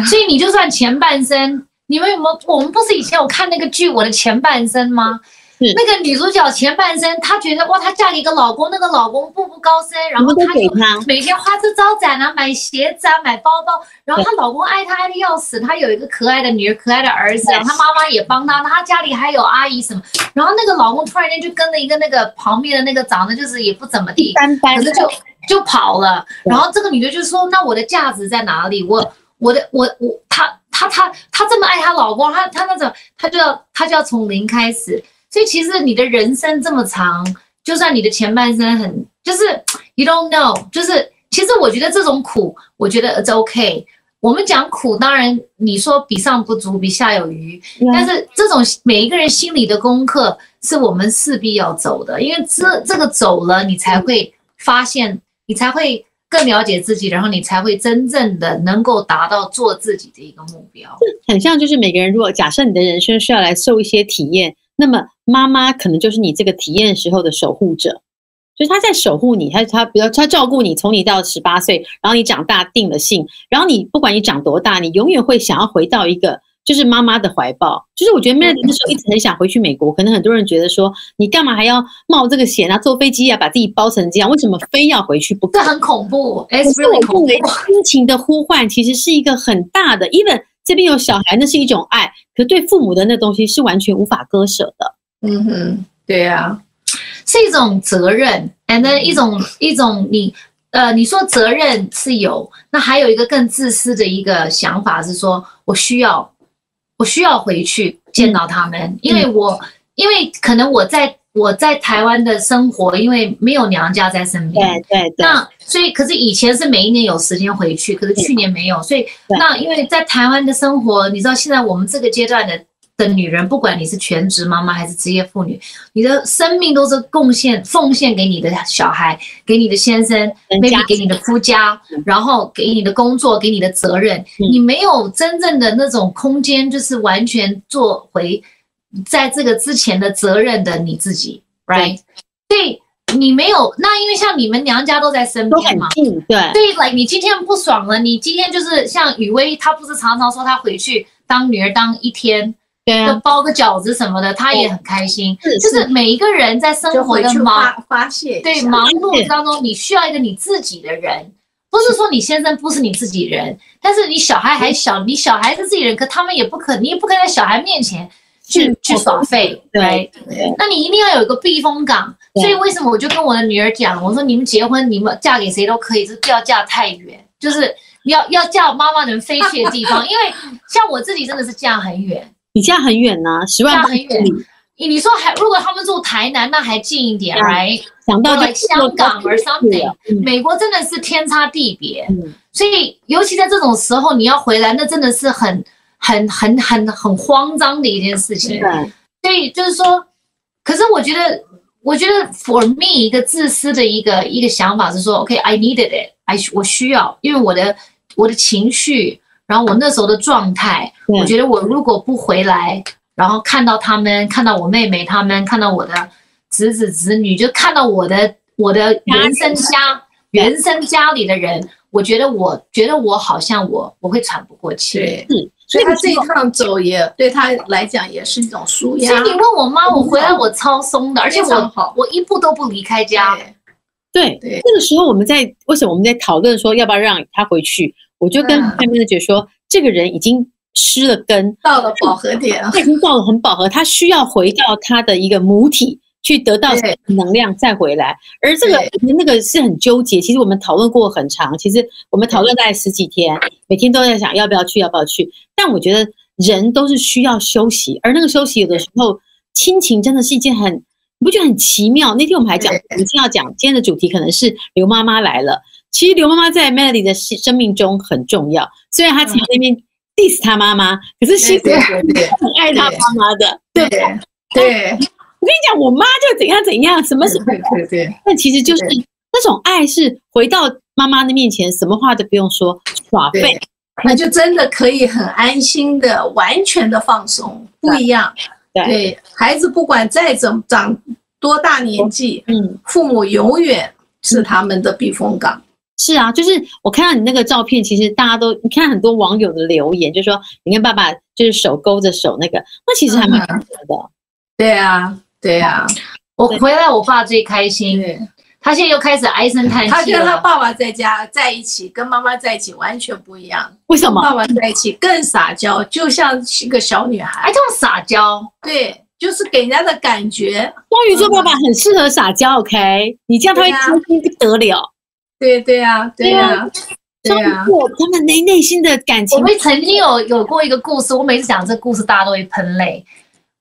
所以你就算前半生，你们有没有？我们不是以前有看那个剧《我的前半生》吗？是那个女主角前半生，她觉得哇，她嫁给一个老公，那个老公步步高升，然后她就，每天花枝招展啊，买鞋子啊，买包包，然后她老公爱她爱的要死，她有一个可爱的女儿，可爱的儿子，然后她妈妈也帮她，她家里还有阿姨什么，然后那个老公突然间就跟了一个那个旁边的那个长得就是也不怎么地，单单可是就就跑了。然后这个女的就说：“那我的价值在哪里？我我的我我她她她她这么爱她老公，她她那种她就要她就要从零开始。所以其实你的人生这么长，就算你的前半生很就是 you don't know，就是其实我觉得这种苦，我觉得 it's OK。我们讲苦，当然你说比上不足，比下有余，但是这种每一个人心里的功课，是我们势必要走的，因为这这个走了，你才会发现，你才会更了解自己，然后你才会真正的能够达到做自己的一个目标。很像就是每个人，如果假设你的人生是要来受一些体验，那么妈妈可能就是你这个体验时候的守护者，就是她在守护你，她她比如她照顾你，从你到十八岁，然后你长大定了性，然后你不管你长多大，你永远会想要回到一个就是妈妈的怀抱。就是我觉得 Melody 那时候一直很想回去美国，可能很多人觉得说你干嘛还要冒这个险啊，坐飞机啊，把自己包成这样，为什么非要回去不可？这很恐怖可，it's 是我 really 认恐怖为。亲情的呼唤其实是一个很大的，even 这边有小孩，那是一种爱，可对父母的那东西是完全无法割舍的。嗯哼，对呀、是一种责任，and then 一种一种你呃，你说责任是有，那还有一个更自私的一个想法是说，我需要我需要回去见到他们，因为我因为可能我在我在台湾的生活，因为没有娘家在身边，对对对，那所以，可是以前是每一年有时间回去，可是去年没有，所以那因为在台湾的生活，你知道现在我们这个阶段的的女人，不管你是全职妈妈还是职业妇女，你的生命都是贡献奉献给你的小孩，给你的先生，maybe 给你的夫家嗯，然后给你的工作，给你的责任，嗯你没有真正的那种空间，就是完全做回在这个之前的责任的你自己，right？所以你没有那，因为像你们娘家都在身都边嘛，对对，like 你今天不爽了，你今天就是像雨薇，她不是常常说她回去当女儿当一天，就对啊，包个饺子什么的，他也很开心。是就是每一个人在生活的忙发发泄对忙碌当中，你需要一个你自己的人，不是说你先生不是你自己人，但是你小孩还小，你小孩是自己人，可他们也不可，你也不可能在小孩面前去去耍废，对对。那你一定要有一个避风港，所以为什么我就跟我的女儿讲，我说你们结婚，你们嫁给谁都可以，是不要嫁太远，就是要要嫁妈妈能飞去的地方，因为像我自己真的是嫁很远，你家很远呢，十万八嫁很远千里，你你说还如果他们住台南，那还近一点对，right？想到就香港 or something 嗯。美国真的是天差地别，嗯，所以尤其在这种时候，你要回来，那真的是很很很很很慌张的一件事情。对，所以就是说，可是我觉得，我觉得 for me 一个自私的一个一个想法是说，OK，I、needed it，I 我需要，因为我的我的情绪，然后我那时候的状态，我觉得我如果不回来，然后看到他们，看到我妹妹他们，看到我的侄子侄女，就看到我的我的原生家原生家里的人，我觉得我觉得我好像我我会喘不过气。对，是，所以他这一趟走也对他来讲也是一种舒压所以。你问我妈，我回来我超松的，而且我好我一步都不离开家。对对，对那个时候我们在为什么我们在讨论说要不要让他回去，我就跟嗯派妹姐说，这个人已经失了根，到了饱和点，他已经到了很饱和，他需要回到他的一个母体去得到能量再回来。而这个那个是很纠结，其实我们讨论过很长，其实我们讨论大概十几天，每天都在想要不要去，要不要去。但我觉得人都是需要休息，而那个休息有的时候亲情真的是一件很，你不觉得很奇妙？那天我们还讲，对我们今天要讲今天的主题可能是刘妈妈来了。其实刘妈妈在 Melody 的生生命中很重要，虽然她常那边 diss 她妈妈，可是心里很爱她妈妈的。对对，对我跟你讲，我妈就怎样怎样，什么什么，对对对但其实就是那种爱是回到妈妈的面前，什么话都不用说，耍废。，那就真的可以很安心的、完全的放松，不一样。对，对孩子，不管再怎么长多大年纪，嗯。父母永远是他们的避风港。是啊，就是我看到你那个照片，其实大家都你看很多网友的留言，就说你跟爸爸就是手勾着手那个，那其实还蛮嗯值得的。对啊，对啊，我回来，我爸最开心，对。他现在又开始唉声叹他气了。跟他爸爸在家在一起，跟妈妈在一起完全不一样。为什么？爸爸在一起更撒娇，就像是个小女哎，孩。这种撒娇，对，就是给人家的感觉。双鱼座爸爸很适合撒娇，OK？你这样他会开心不得了。对对啊，对啊，对双啊他们内内心的感情我情，们曾经有有过一个故事，我每次讲这个故事，大家都会喷泪。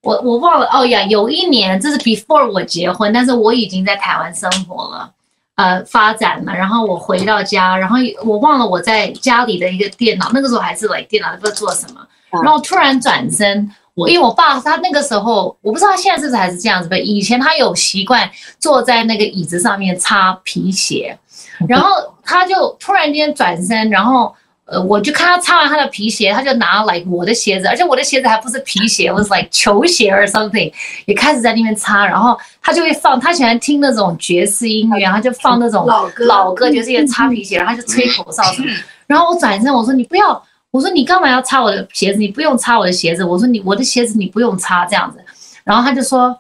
我我忘了哦呀，有一年这是 before 我结婚，但是我已经在台湾生活了，呃，发展了。然后我回到家，然后我忘了我在家里的一个电脑，那个时候还是来电脑不知道做什么，嗯然后突然转身。我因为我爸他那个时候，我不知道他现在是不是还是这样子吧。以前他有习惯坐在那个椅子上面擦皮鞋，然后 他就突然间转身，然后呃，我就看他擦完他的皮鞋，他就拿来我的鞋子，而且我的鞋子还不是皮鞋我是 like 球鞋 or something，也开始在那边擦，然后他就会放，他喜欢听那种爵士音乐，他就放那种老歌老歌，爵士乐擦皮鞋，然后他就吹口哨什么，然后我转身我说你不要，我说你干嘛要擦我的鞋子？你不用擦我的鞋子，我说你我的鞋子你不用擦这样子，然后他就说。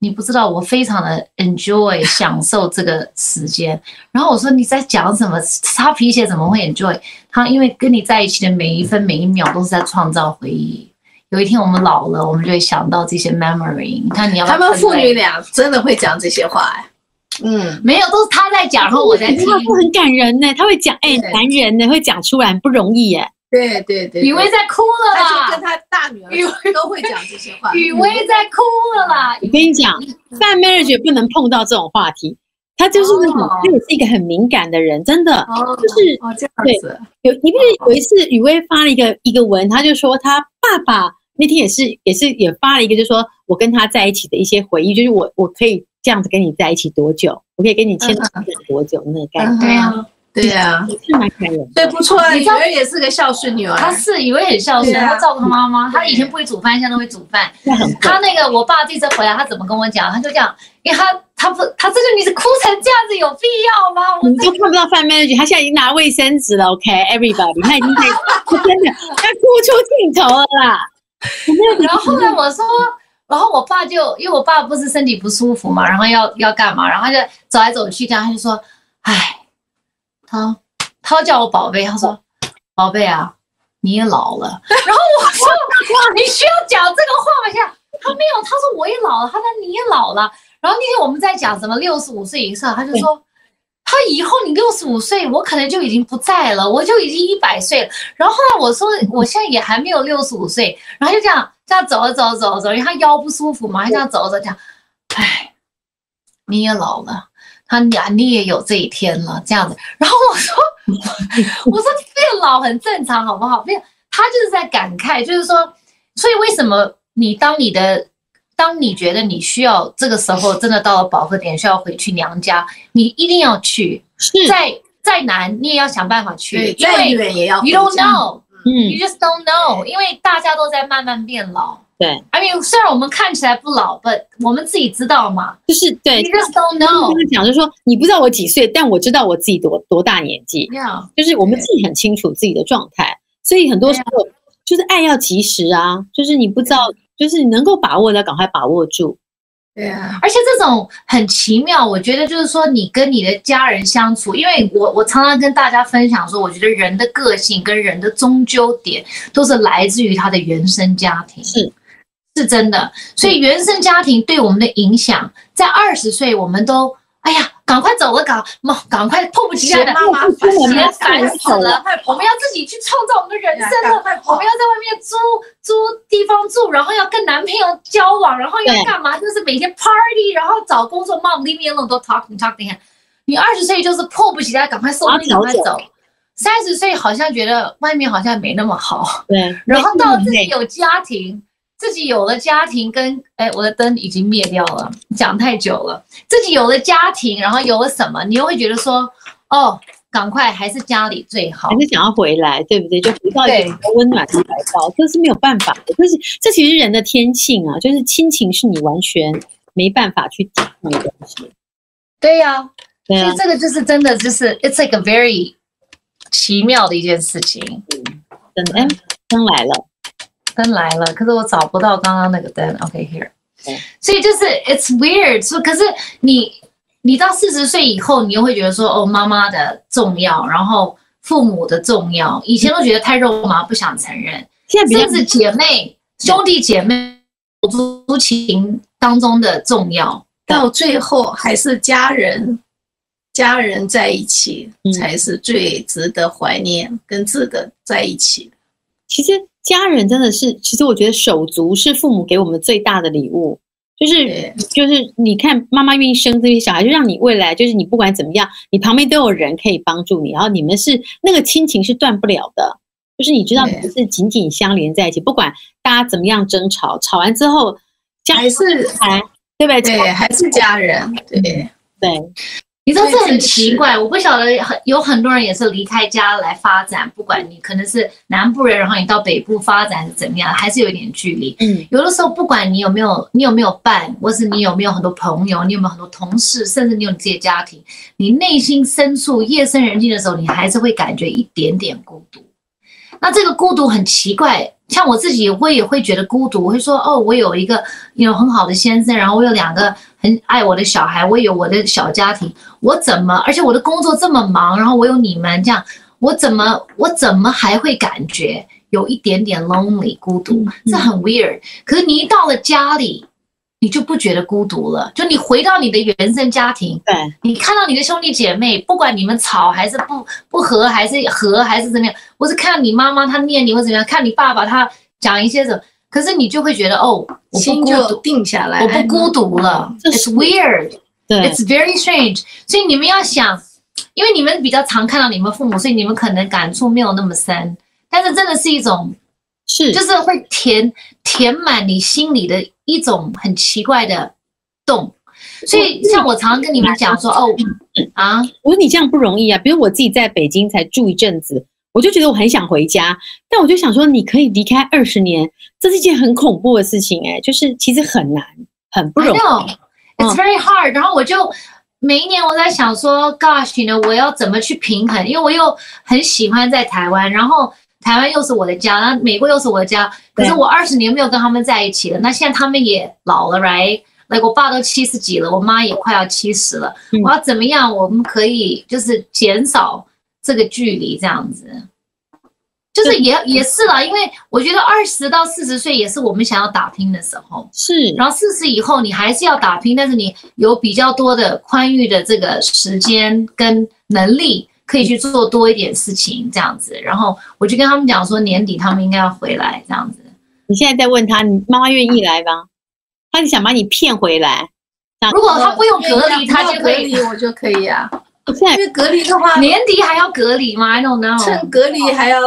你不知道，我非常的 enjoy 享受这个时间。然后我说你在讲什么？擦皮鞋怎么会 enjoy？他因为跟你在一起的每一分每一秒都是在创造回忆。有一天我们老了，我们就会想到这些 memory。你看你要不要他们父女俩真的会讲这些话哎。嗯，没有，都是他在讲，然后我在听。他会很感人呢，他会讲，哎，对男人呢会讲出来很不容易耶。对对对，雨薇在哭了啦，他就跟他大女儿都会讲这些话。雨薇在哭了啦。我跟你讲，范 marriage 也不能碰到这种话题，她就是那种哦，他也是一个很敏感的人，真的。哦，就是哦这样子，有你不是有一次雨薇发了一个一个文，他就说他爸爸那天也是也是也发了一个，就说我跟他在一起的一些回忆，就是我我可以这样子跟你在一起多久，我可以跟你牵手多久？那个概念，对啊嗯，对啊，是蛮感人。对，不错啊，女儿也是个孝顺女儿。她是以为很孝顺，她照顾她妈妈。她以前不会煮饭，现在都会煮饭。那很贵他那个我爸这次回来，他怎么跟我讲？他就这样，因为他他不他这个女子哭成这样子有必要吗？我你都看不到范 manager，他现在已经拿卫生纸了，OK，everybody，、他已经在他真的他哭出镜头了啦。然后后来我说，然后我爸就因为我爸不是身体不舒服嘛，然后要要干嘛，然后他就走来走去，这样他就说，哎，他他叫我宝贝，他说，宝贝啊，你也老了。然后我说，你需要讲这个话吗？现在他没有，他说我也老了，他说你也老了。然后那天我们在讲什么六十五岁以上，他就说。他以后你六十五岁，我可能就已经不在了，我就已经一百岁了。然后后来我说，我现在也还没有六十五岁，然后就这样这样走着走着走着走，因为他腰不舒服嘛，他这样走着讲，哎，你也老了，他呀你也有这一天了，这样子。然后我说，我说变老很正常，好不好？变，他就是在感慨，就是说，所以为什么你当你的当你觉得你需要这个时候真的到了饱和点，需要回去娘家，你一定要去，是，再再难你也要想办法去，因为远也要 you don't know。嗯 You，just don't know，因为大家都在慢慢变老。对，I mean，虽然我们看起来不老，but 我们自己知道嘛。就是对 You。just don't 跟 know。他讲，就是说你不知道我几岁，但我知道我自己多多大年纪，Yeah，就是我们自己很清楚自己的状态，所以很多时候就是爱要及时啊，就是你不知道，就是你能够把握的，赶快把握住。对啊，而且这种很奇妙，我觉得就是说，你跟你的家人相处，因为我我常常跟大家分享说，我觉得人的个性跟人的终究点都是来自于他的原生家庭。是是真的，所以原生家庭对我们的影响，在二十岁我们都哎呀赶快走了，赶赶赶快迫不及待的，妈妈烦我们烦死了，我们要自己去创造我们的人生了，我们要在外面租租地方住，然后要跟男朋友交往，然后要干嘛？就是每天 party，然后找工作，mom leave me alone，都 talking talking。你二十岁就是迫不及待，赶快收兵，赶快走。三十岁好像觉得外面好像没那么好，对，然后到自己有家庭。自己有了家庭，跟哎，我的灯已经灭掉了，讲太久了。自己有了家庭，然后有了什么，你又会觉得说，哦，赶快还是家里最好，还是想要回来，对不对？就回到一个温暖的怀抱，这是没有办法的。这是这其实人的天性啊，就是亲情是你完全没办法去抵抗的东西。对呀，所以这个就是真的，就是 it's like a very 奇妙的一件事情。嗯，真的，哎，灯来了。灯来了，可是我找不到刚刚那个灯。OK，here。所以就是 It's weird。说可是你你到四十岁以后，你又会觉得说哦，妈妈的重要，然后父母的重要。以前都觉得太肉麻，不想承认。现在甚至姐妹、兄弟姐妹、族情当中的重要，到最后还是家人，家人在一起才是最值得怀念跟值得在一起。其实。家人真的是，其实我觉得手足是父母给我们最大的礼物，就是就是你看妈妈愿意生这些小孩，就让你未来就是你不管怎么样，你旁边都有人可以帮助你，然后你们是那个亲情是断不了的，就是你知道你们是紧紧相连在一起，不管大家怎么样争吵，吵完之后，还是还对不对？对，还是家人，对对。你知道这很奇怪，我不晓得很有很多人也是离开家来发展，不管你可能是南部人，然后你到北部发展是怎么样，还是有一点距离。嗯，有的时候不管你有没有你有没有伴，或是你有没有很多朋友，你有没有很多同事，甚至你有自己的家庭，你内心深处夜深人静的时候，你还是会感觉一点点孤独。那这个孤独很奇怪。像我自己，会也会觉得孤独。我会说，哦，我有一个有很好的先生，然后我有两个很爱我的小孩，我有我的小家庭，我怎么？而且我的工作这么忙，然后我有你们这样，我怎么？我怎么还会感觉有一点点 lonely 孤独？这很 weird。可是你一到了家里。你就不觉得孤独了？就你回到你的原生家庭，对，你看到你的兄弟姐妹，不管你们吵还是不不和，还是和还是怎么样，我是看你妈妈她念你或怎么样，看你爸爸他讲一些什么，可是你就会觉得哦，我心就定下来，我不孤独了。It's weird，对，It's very strange。所以你们要想，因为你们比较常看到你们父母，所以你们可能感触没有那么深，但是真的是一种。是，就是会填填满你心里的一种很奇怪的洞，所以像我常常跟你们讲说，哦，啊，我说你这样不容易啊。比如我自己在北京才住一阵子，我就觉得我很想回家，但我就想说，你可以离开二十年，这是一件很恐怖的事情，哎，就是其实很难，很不容易，It's very hard。然后我就每一年我在想说，Gosh，呢，我要怎么去平衡？因为我又很喜欢在台湾，然后。台湾又是我的家，然后美国又是我的家。可是我二十年没有跟他们在一起了。那现在他们也老了，right？那我爸都七十几了，我妈也快要七十了。我要怎么样？我们可以就是减少这个距离，这样子。就是也也是啦，因为我觉得二十到四十岁也是我们想要打拼的时候。是。然后四十以后你还是要打拼，但是你有比较多的宽裕的这个时间跟能力。可以去做多一点事情，这样子，然后我就跟他们讲说，年底他们应该要回来，这样子。你现在在问他，你妈妈愿意来吗？他是想把你骗回来。如果他不用隔离，他就可以，我就可以啊。现在因为隔离的话，年底还要隔离吗？I don't know。趁隔离还要。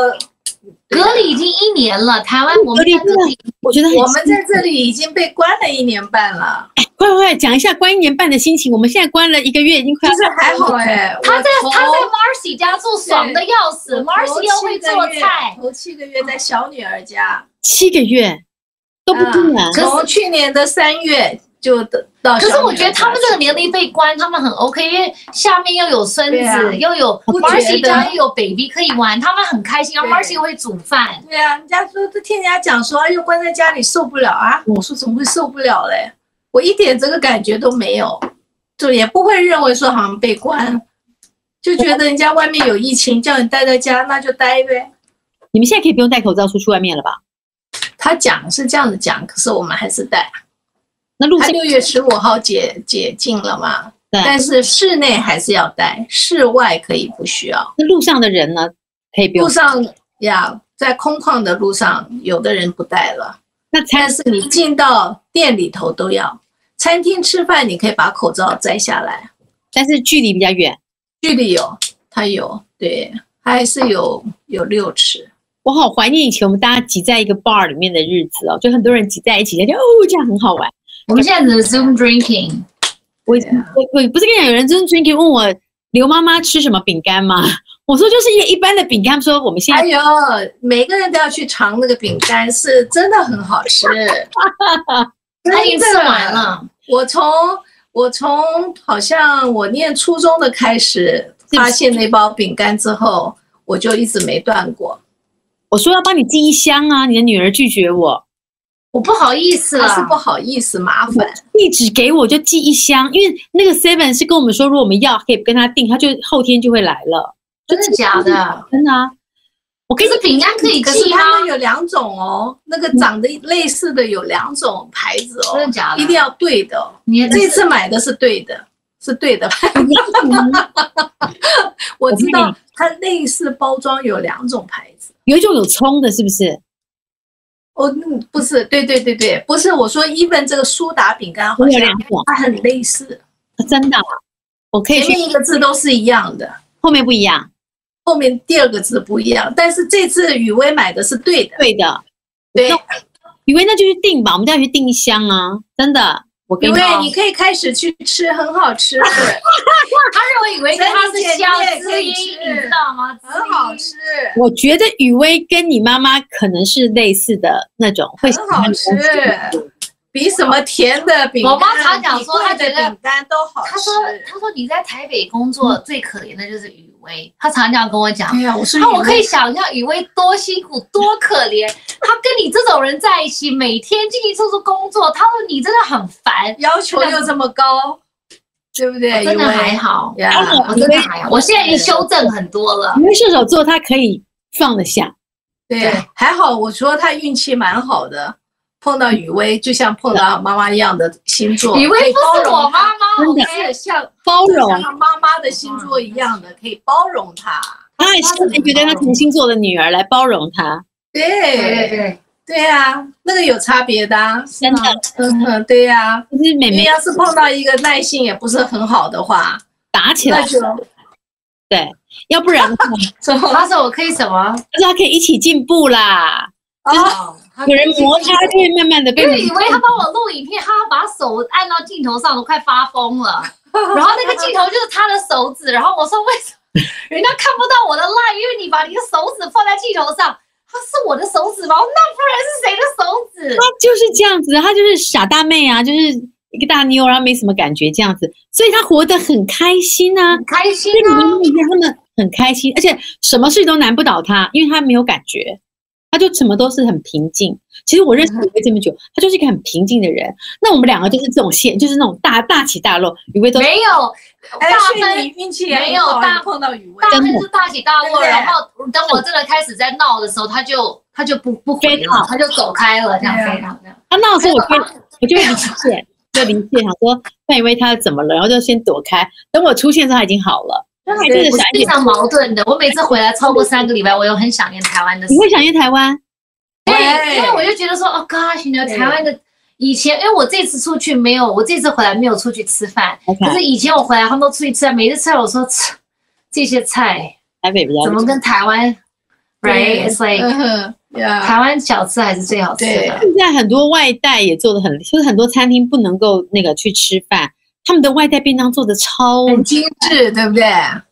隔离已经一年了，台湾我们在这里，我觉得我们在这里已经被关了一年半了。快快快，讲一下关一年半的心情。我们现在关了一个月，已经快。其实还好哎，他在他在 Marcy 家住，爽的要死。Marcy 又会做菜。头七个月在小女儿家，七个月都不困难。从去年的三月。就的，可是我觉得他们这个年龄被关，他们很 OK，因为下面又有孙子，又有 Marcy 家又有 baby 可以玩，他们很开心。然后 Marcy 又会煮饭。对啊，人家说这听人家讲说，又关在家里受不了啊。我说怎么会受不了嘞？我一点这个感觉都没有，就也不会认为说好像被关，就觉得人家外面有疫情，叫你待在家，那就待呗。你们现在可以不用戴口罩出去外面了吧？他讲是这样子讲，可是我们还是戴。那他六月十五号解解禁了嘛？对，但是室内还是要戴，室外可以不需要。那路上的人呢，可以不用路。上呀，在空旷的路上，有的人不戴了，那餐但是你进到店里头都要。餐厅吃饭，你可以把口罩摘下来，但是距离比较远，距离有，它有，对，还是有有六尺。我好怀念以前我们大家挤在一个 bar 里面的日子哦，就很多人挤在一起，就哦这样很好玩。我们现在只是 Zoom drinking，我我我不是跟你讲，有人 Zoom drinking 问我刘妈妈吃什么饼干吗？我说就是一个一般的饼干，说我们现在哎呦，每个人都要去尝那个饼干，是真的很好吃。他已经吃完了。我从我从好像我念初中的开始发现那包饼干之后，我就一直没断过。我说要帮你寄一箱啊，你的女儿拒绝我，我不好意思了，是不好意思麻烦，地址给我就寄一箱，因为那个 seven 是跟我们说，如果我们要可以跟他订，他就后天就会来了，真的假的？真的啊。我跟你可是饼干可以可是寄吗？他们有两种哦，那个长得类似的有两种牌子哦，真的假的？一定要对的哦。你这次买的是对的，是对的牌子。我知道它类似包装有两种牌子。有一种有葱的，是不是？哦，嗯不是，对对对对，不是。我说，even 这个苏打饼干好像它很类似，啊真的啊，我可以前面一个字都是一样的，后面不一样，后面第二个字不一样。但是这次雨薇买的是对的，对的。对雨薇那就去订吧，我们再去订一箱啊，真的。我跟因为你可以开始去吃，很好吃，他认 为雨薇跟他是香所以你知音，你知道吗？很好吃，我觉得雨薇跟你妈妈可能是类似的那种，会喜很好欢吃。比什么甜的饼干，我妈常讲说她觉得饼干都好吃。他说：“她说你在台北工作最可怜的就是雨薇，她常常这样跟我讲。对呀，我是那我可以想象雨薇多辛苦多可怜，她跟你这种人在一起，每天进进出出工作，她说你真的很烦。要求又这么高，对不对？真的还好，呀，我真的还好，我现在已经修正很多了。因为射手座他可以放得下，对对，还好。我说他运气蛮好的，碰到雨薇就像碰到妈妈一样的星座，雨薇包容是我妈她，妈，真的是像包容像。妈妈的星座一样的，可以包容她。她也是一个跟他同星座的女儿来包容他，对对对对，对啊，那个有差别的啊，真的。嗯哼，对呀。就是妹妹你要是碰到一个耐性也不是很好的话，打起来那，就对，要不然他 说我可以什么？就是他可以一起进步啦。哦，有人摩擦就会慢慢的被因为以为他帮我录影片，他要把手按到镜头上，都快发疯了。然后那个镜头就是他的手指，然后我说为什么 人家看不到我的 line？因为你把你的手指放在镜头上，他是我的手指吗？那不然是谁的手指？他就是这样子，他就是傻大妹啊，就是一个大妞，然后没什么感觉这样子，所以他活得很开心啊。很开心啊！面他们很开心，而且什么事都难不倒他，因为他没有感觉，他就什么都是很平静。其实我认识雨薇这么久，他就是一个很平静的人。那我们两个就是这种线，就是那种大大起大落。雨薇都没有哎，大分你运气没有大碰到雨薇大，真的分是大起大落，然后等我真的开始在闹的时候，他就他就不不回了，他就走开了，这样。他闹的时候，我就我就会离线，就离线，想说范雨薇她怎么了，然后就先躲开。等我出现的时候，他已经好了。我非常矛盾的。我每次回来超过三个礼拜，我又很想念台湾的事你。会想念台湾？对，对因为我就觉得说，哦，gosh，你知道台湾的以前，因为我这次出去没有，我这次回来没有出去吃饭可是以前我回来他们都出去吃饭，每次吃饭我说，吃这些菜台北比较怎么跟台湾，right？It's like 嗯哼呀，台湾小吃还是最好吃的。现在很多外带也做的很，就是很多餐厅不能够那个去吃饭，他们的外带便当做的超。很精致，对不对？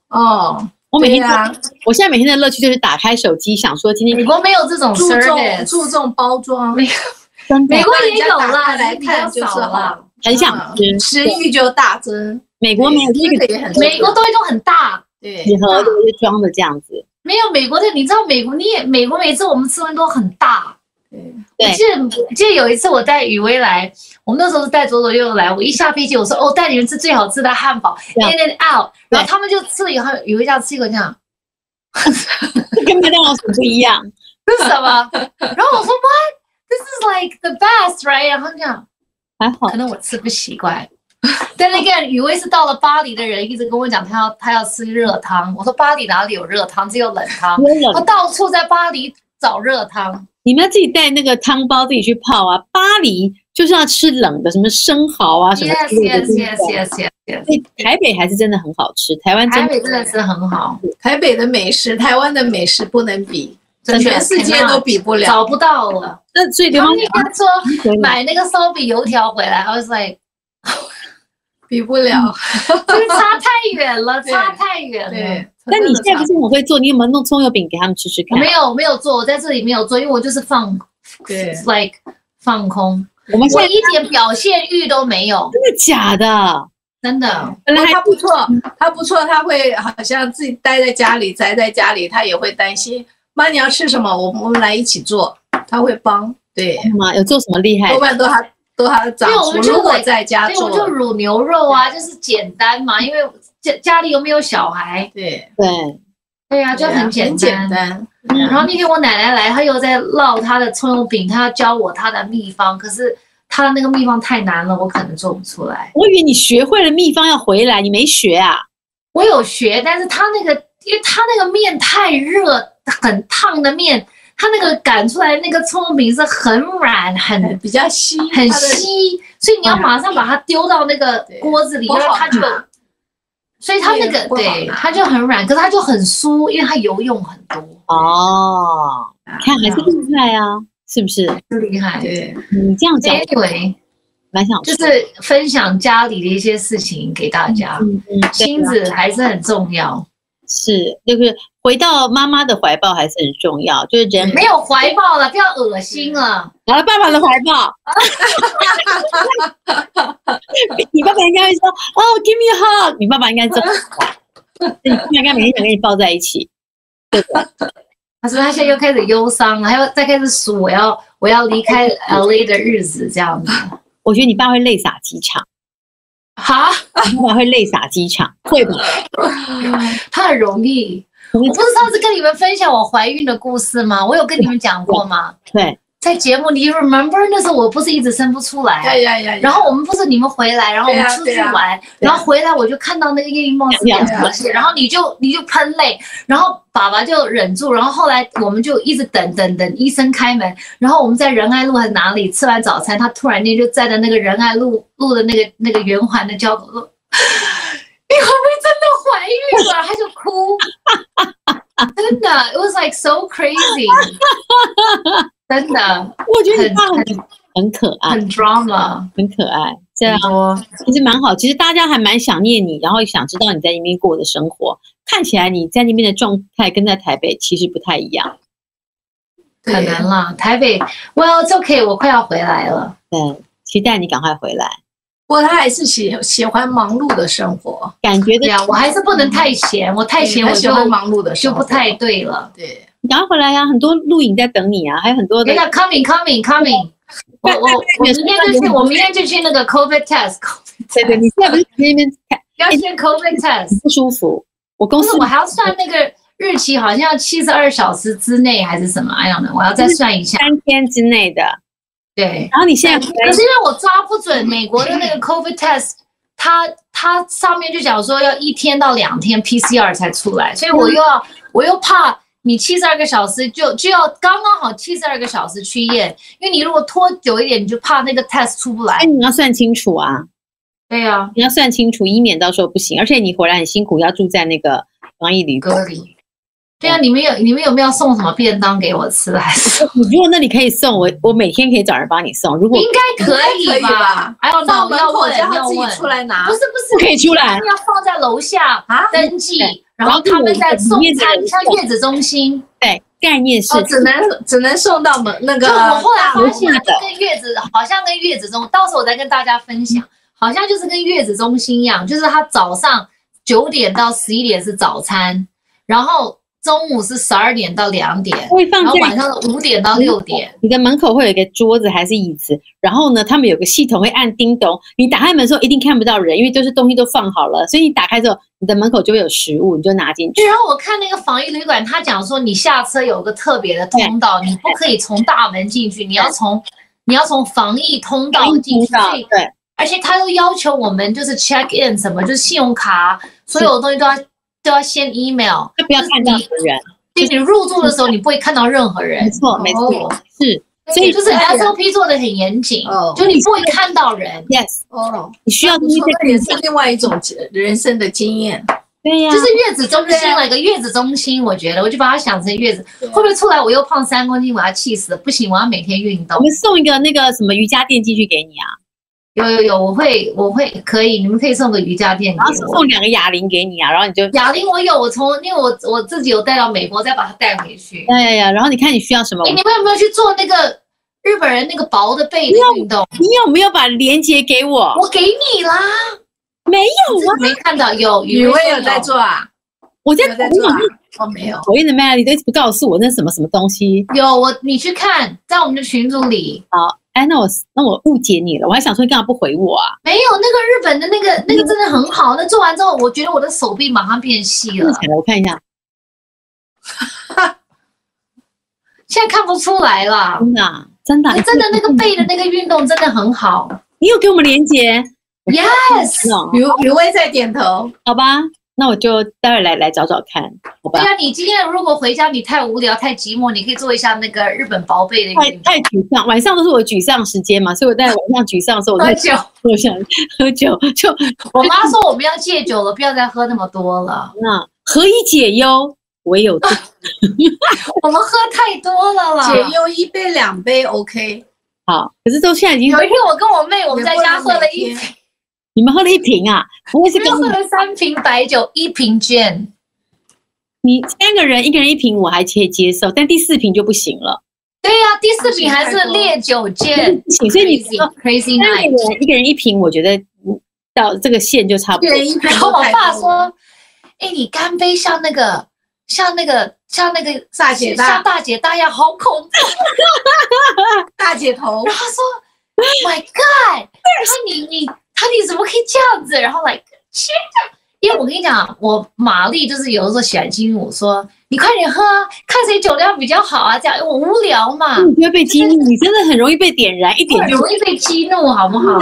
哦，我每天啊，我现在每天的乐趣就是打开手机，想说今天美国没有这种注重注重包装，美真的美国也有啦，来看就是少啦。好，很想吃。嗯食欲就大增。美国没有这个这个也很美国东西都很大，对礼盒都是装的这样子。没有美国的，你知道美国你也美国每次我们吃完都很大。我记得记得有一次我带雨薇来，我们那时候是带左左右右来，我一下飞机我说哦带你们吃最好吃的汉堡，in and out，然后他们就吃了以后，雨薇这样吃一口这样，跟麦当劳什么不一样？这是什么？然后我说 what？This is like the best, right？然后这样，还好可，能我吃不习惯，但那个雨薇是到了巴黎的人，一直跟我讲他要他要吃热汤。我说巴黎哪里有热汤，只有冷汤。没有我到处在巴黎找热汤。你们要自己带那个汤包自己去泡啊。巴黎就是要吃冷的，什么生蚝啊什么 Yes 之类的 yes 对不 yes yes yes yes。台北还是真的很好吃，台湾台北真的是很好，台北的美食，台湾的美食不能比，全世界都比不了。找不到了。那所以刘他邦们那天说买那个烧饼油条回来，I was like，比不了。就是差太远了，差太远了。对，那你现在不是很会做，你有没有弄葱油饼给他们吃吃看？没有没有做，我在这里没有做，因为我就是放对，like 放空，我们现在我一点表现欲都没有，真的假的？真的。本来还他不错，他不错，他会好像自己待在家里，宅在家里，他也会担心妈你要吃什么，我们我们来一起做，他会帮。对，妈？有做什么厉害多？半都他都他长厨。因为我们就如果在家所以我就，卤牛肉啊，就是简单嘛，因为家家里又没有小孩，对，对，对呀、就很简单。单。嗯，然后那天我奶奶来，她又在烙她的葱油饼，她要教我她的秘方，可是她的那个秘方太难了，我可能做不出来。我以为你学会了秘方要回来，你没学啊？我有学，但是她那个，因为她那个面太热，很烫的面，她那个擀出来那个葱油饼是很软，很很比较稀，很稀，所以你要马上把它丢到那个锅子里，对然后它就所以它那个对它就很软，可是它就很酥，因为它油用很多，哦，看还是厉害啊，是不是？厉害。对，你这样讲，Anyway，蛮想就是分享家里的一些事情给大家，嗯嗯，对亲子还是很重要。是，就是回到妈妈的怀抱还是很重要，就是人没有怀抱了，不要恶心了。好了，爸爸的怀抱。你爸爸应该会说：“哦，give me a hug。”你爸爸应该这么说，你爸爸应该每天想跟你抱在一起？他说他现在又开始忧伤了，还要再开始数我要我要离开 LA 的日子这样子。我觉得你爸会泪洒机场，哈，你爸爸会泪洒机场，会吧？他很容易。我我不是上次跟你们分享我怀孕的故事吗？我有跟你们讲过吗？对，在节目里 remember 那时候我不是一直生不出呀来，呀呀！然后我们不是你们回来，然后我们出去对啊啊玩，然后回来我就看到那个叶一梦是两条线，然后你就你就喷泪，然后爸爸就忍住，然后后来我们就一直等等等医生开门，然后我们在仁爱路还是哪里吃完早餐，他突然间就站在那个仁爱路路的那个那个圆环的交口说：“你会不会真的怀孕了？”他就哭，真的，it was like so crazy，真的我觉得你很爸很可爱，很 drama，很可爱，这样很多。其实蛮好。其实大家还蛮想念你，然后想知道你在那边过的生活。看起来你在那边的状态跟在台北其实不太一样。可能啦，台北，Well it's okay，我快要回来了。对，期待你赶快回来。不过他还是喜喜欢忙碌的生活，感觉的对啊，我还是不能太闲，我太闲我就他喜欢忙碌的就生活，不太对了。对。你要回来呀、很多录影在等你啊，还有很多的等一下，coming coming coming，我我我明天就去，我明天就去那个 COVID test，对对，你现在不是在那边看要先 COVID test，不舒服？我公司我还要算那个日期，好像七十二小时之内还是什么？I don't know，我要再算一下。三天之内的，对，然后你现在可是因为我抓不准美国的那个 COVID test，它它上面就讲说要一天到两天 PCR 才出来，所以我又要我又怕你七十二个小时就就要刚刚好七十二个小时去验，因为你如果拖久一点，你就怕那个 test 出不来哎，。你要算清楚啊，对呀、你要算清楚，以免到时候不行。而且你回来很辛苦，要住在那个防疫旅馆。隔离。对啊，你们有你们有没有送什么便当给我吃？还是？你 如果那你可以送我，我每天可以找人帮你送。如果应该可可以以吧。吧？还有到门口要问叫他自己，出来拿。不是不是，不可以出来。要放在楼下啊？登记，然后他们在送餐，像月子中心。对概念是。哦，只能只能送到门那个就我后来发现，的跟月子好像跟月子中，到时候我再跟大家分享，好像就是跟月子中心一样，就是他早上九点到十一点是早餐，然后中午是十二点到两点，会放然后晚在上五点到六点。你的门口会有一个桌子还是椅子，然后呢，他们有个系统会按叮咚，你打开门的时候一定看不到人，因为就是东西都放好了，所以你打开之后，你的门口就会有食物，你就拿进去。对，然后我看那个防疫旅馆，他讲说你下车有个特别的通道，你不可以从大门进去，你要从你要从防疫通道进去，对，而且他又要求我们就是 check in 什么，就是信用卡所有的东西都要都要先 email，就不要看到人，就你入住的时候你不会看到任何人。没，错，没错哦，是，所以就是 SOP 做的很严谨哦，就你不会看到人，yes，哦，你需要不错，东西在那也是另外一种人生的经验。对呀，就是月子中心了一个月子中心，我觉得我就把它想成月子，会不会出来我又胖三公斤，我要气死，不行，我要每天运动。我。们送一个那个什么瑜伽垫进去给你啊，有有有，我会我会可以，你们可以送个瑜伽垫然后。送两个哑铃给你啊，然后你就哑铃我有，我从因为我我自己有带到美国，再把它带回去。哎呀呀，然后你看你需要什么哎，，你们有没有去做那个日本人那个薄的背的运动？你有没有把链接给我？我给你啦，没有啊，没看到有雨薇有在做啊？我在有在做啊？哦，没有。讨厌的 Melody 都一直不告诉我那什么什么东西。有我你去看，在我们的群组里好，哎，那我那我误解你了，我还想说你干嘛不回我啊？没有那个日本的那个那个真的很好，那做完之后，我觉得我的手臂马上变细了？我看一下，现在看不出来了。真的啊真的真的那个背的那个运动真的很好你有给我们连接？，yes。刘刘威在点头。好吧，那我就待会来来找找看，好吧对？啊，你今天如果回家你太无聊太寂寞，你可以做一下那个日本薄贝的太。太沮丧，晚上都是我沮丧时间嘛，所以我在晚上沮丧的时候，我在喝酒，我想喝酒，就 我妈说我们要戒酒了，不要再喝那么多了。那何以解忧，唯有自我们喝太多了啦。解忧一杯两杯 OK，好。可是都现在已经有一天我跟我妹我们在家喝了一你们喝了一瓶啊，不会是跟喝了三瓶白酒，一瓶 gin。你三个人一个人一瓶我还可以接受，但第四瓶就不行了，对呀、第四瓶还是烈酒行。所以你 crazy crazy 三个 night。人一个人一瓶，我觉得嗯到这个线就差不多。然后我爸说：“哎、你干杯像那个，像那个，像那个大姐大像大姐大一样，好恐怖。大姐头然后他说：“My God！” 他说你你他你怎么可以这样子？然后 like！因为我跟你讲，我玛丽就是有的时候喜欢激怒我说：“你快点喝啊，看谁酒量比较好啊。”这样我无聊嘛，你就会被激怒，你真的很容易被点燃，一点就很容易被激怒，好不好？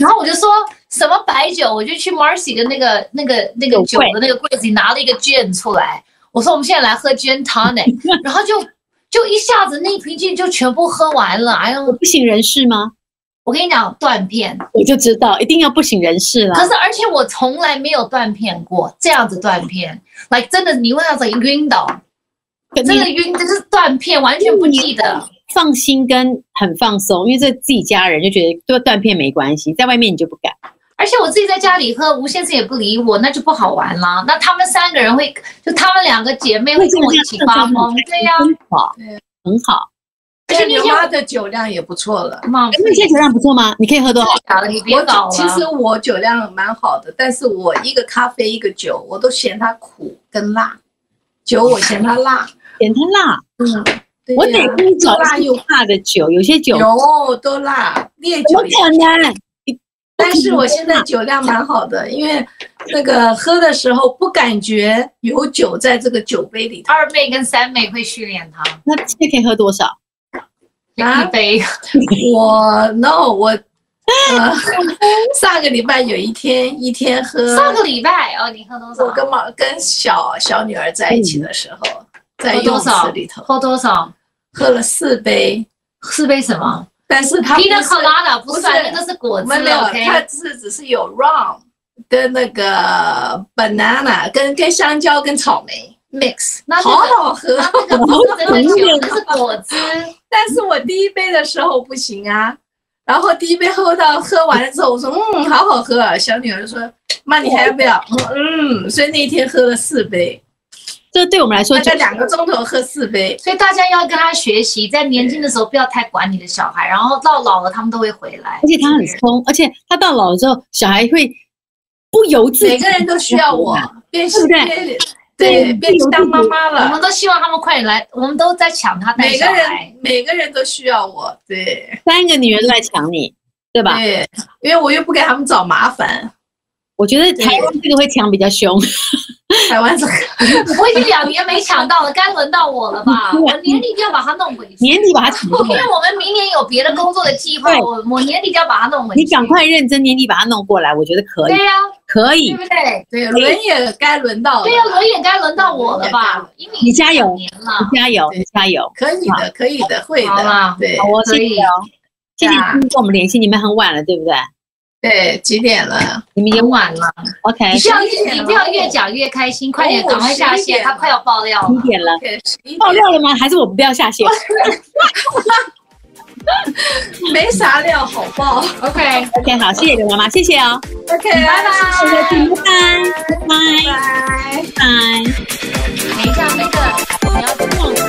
然后我就说什么白酒，我就去 Marcy 的那个那个那个酒的那个柜子里拿了一个 gin 出来，我说我们现在来喝 gin tonic，然后就就一下子那一瓶 gin 就全部喝完了。哎呦，不省人事吗？我跟你讲断片，我就知道一定要不省人事啦。可是而且我从来没有断片过，这样子断片，like 真的你问他怎么晕倒，真的晕，就是断片，完全不记得。放心跟很放松，因为这自己家人就觉得断断片没关系，在外面你就不敢。而且我自己在家里喝，吴先生也不理我，那就不好玩啦。那他们三个人会，就他们两个姐妹会跟我一起发疯，对呀、很好对，很好。而且牛妈的酒量也不错了。妈，哎那你现在酒量不错吗？你可以喝多少？你别我搞了。其实我酒量蛮好的，但是我一个咖啡一个酒，我都嫌它苦跟辣。酒我嫌它辣，嫌它辣，嗯，对我得呀给你找辣又一些辣的酒，有些酒有都辣，烈怎么酒也。可能？但是我现在酒量蛮好的，因为那个喝的时候不感觉有酒在这个酒杯里头。二妹跟三妹会训练他，那现在可以喝多少？啊一杯。我 no 我呃 上个礼拜有一天一天喝，上个礼拜哦，你喝多少？我跟妈跟小小女儿在一起的时候，在喝多泳少池里头喝多少？喝了四杯，四杯什么但是它不？Pina 是 Colada 不是那个是果汁没有。它是只是有 rum 跟那个 banana 跟跟香蕉跟草莓 mix，那那个好好喝。那那个不是真的酒，那是果汁。但是我第一杯的时候不行啊，然后第一杯喝到喝完了之后，我说嗯，好好喝啊。小女儿说妈，你还要不要？我说嗯，所以那一天喝了四杯，这对我们来说就大概两个钟头喝四杯。所以大家要跟他学习，在年轻的时候不要太管你的小孩，然后到老了他们都会回来。而且他很聪，而且他到老了之后，小孩会不由自主。每个人都需要我，变对不对变对变成当妈妈了我。们都希望他们快点来，我们都在抢他带每个人小孩。每个人都需要我，对三个女人都在抢你，对吧？对，因为我又不给他们找麻烦。我觉得台湾这个会抢比较凶，台湾这个我已经两年没抢到了，该轮到我了吧？我年底就要把它弄回去。年底把它抢过去因为。我们明年有别的工作的计划，我我年底就要把它弄回去。你赶快认真，年底把它弄过来，我觉得可以对，呀、可以对。不对？对轮也该轮到了对呀、轮也该轮到我了吧？因为你加油你，加油你，加油！可以的，可以的，会的对好哦，谢可以谢哦，谢谢对啊今天跟我们联系，你们很晚了，对不对？对，几点了？你们已经晚了。OK，你不要越讲越开心，快点赶快下线。他快要爆料了，爆料了吗？还是我们不要下线？没啥料，好爆。OK，OK，好，谢谢刘妈妈，谢谢哦。OK，拜拜。拜拜。拜拜。等一下，那个，你要去逛一下。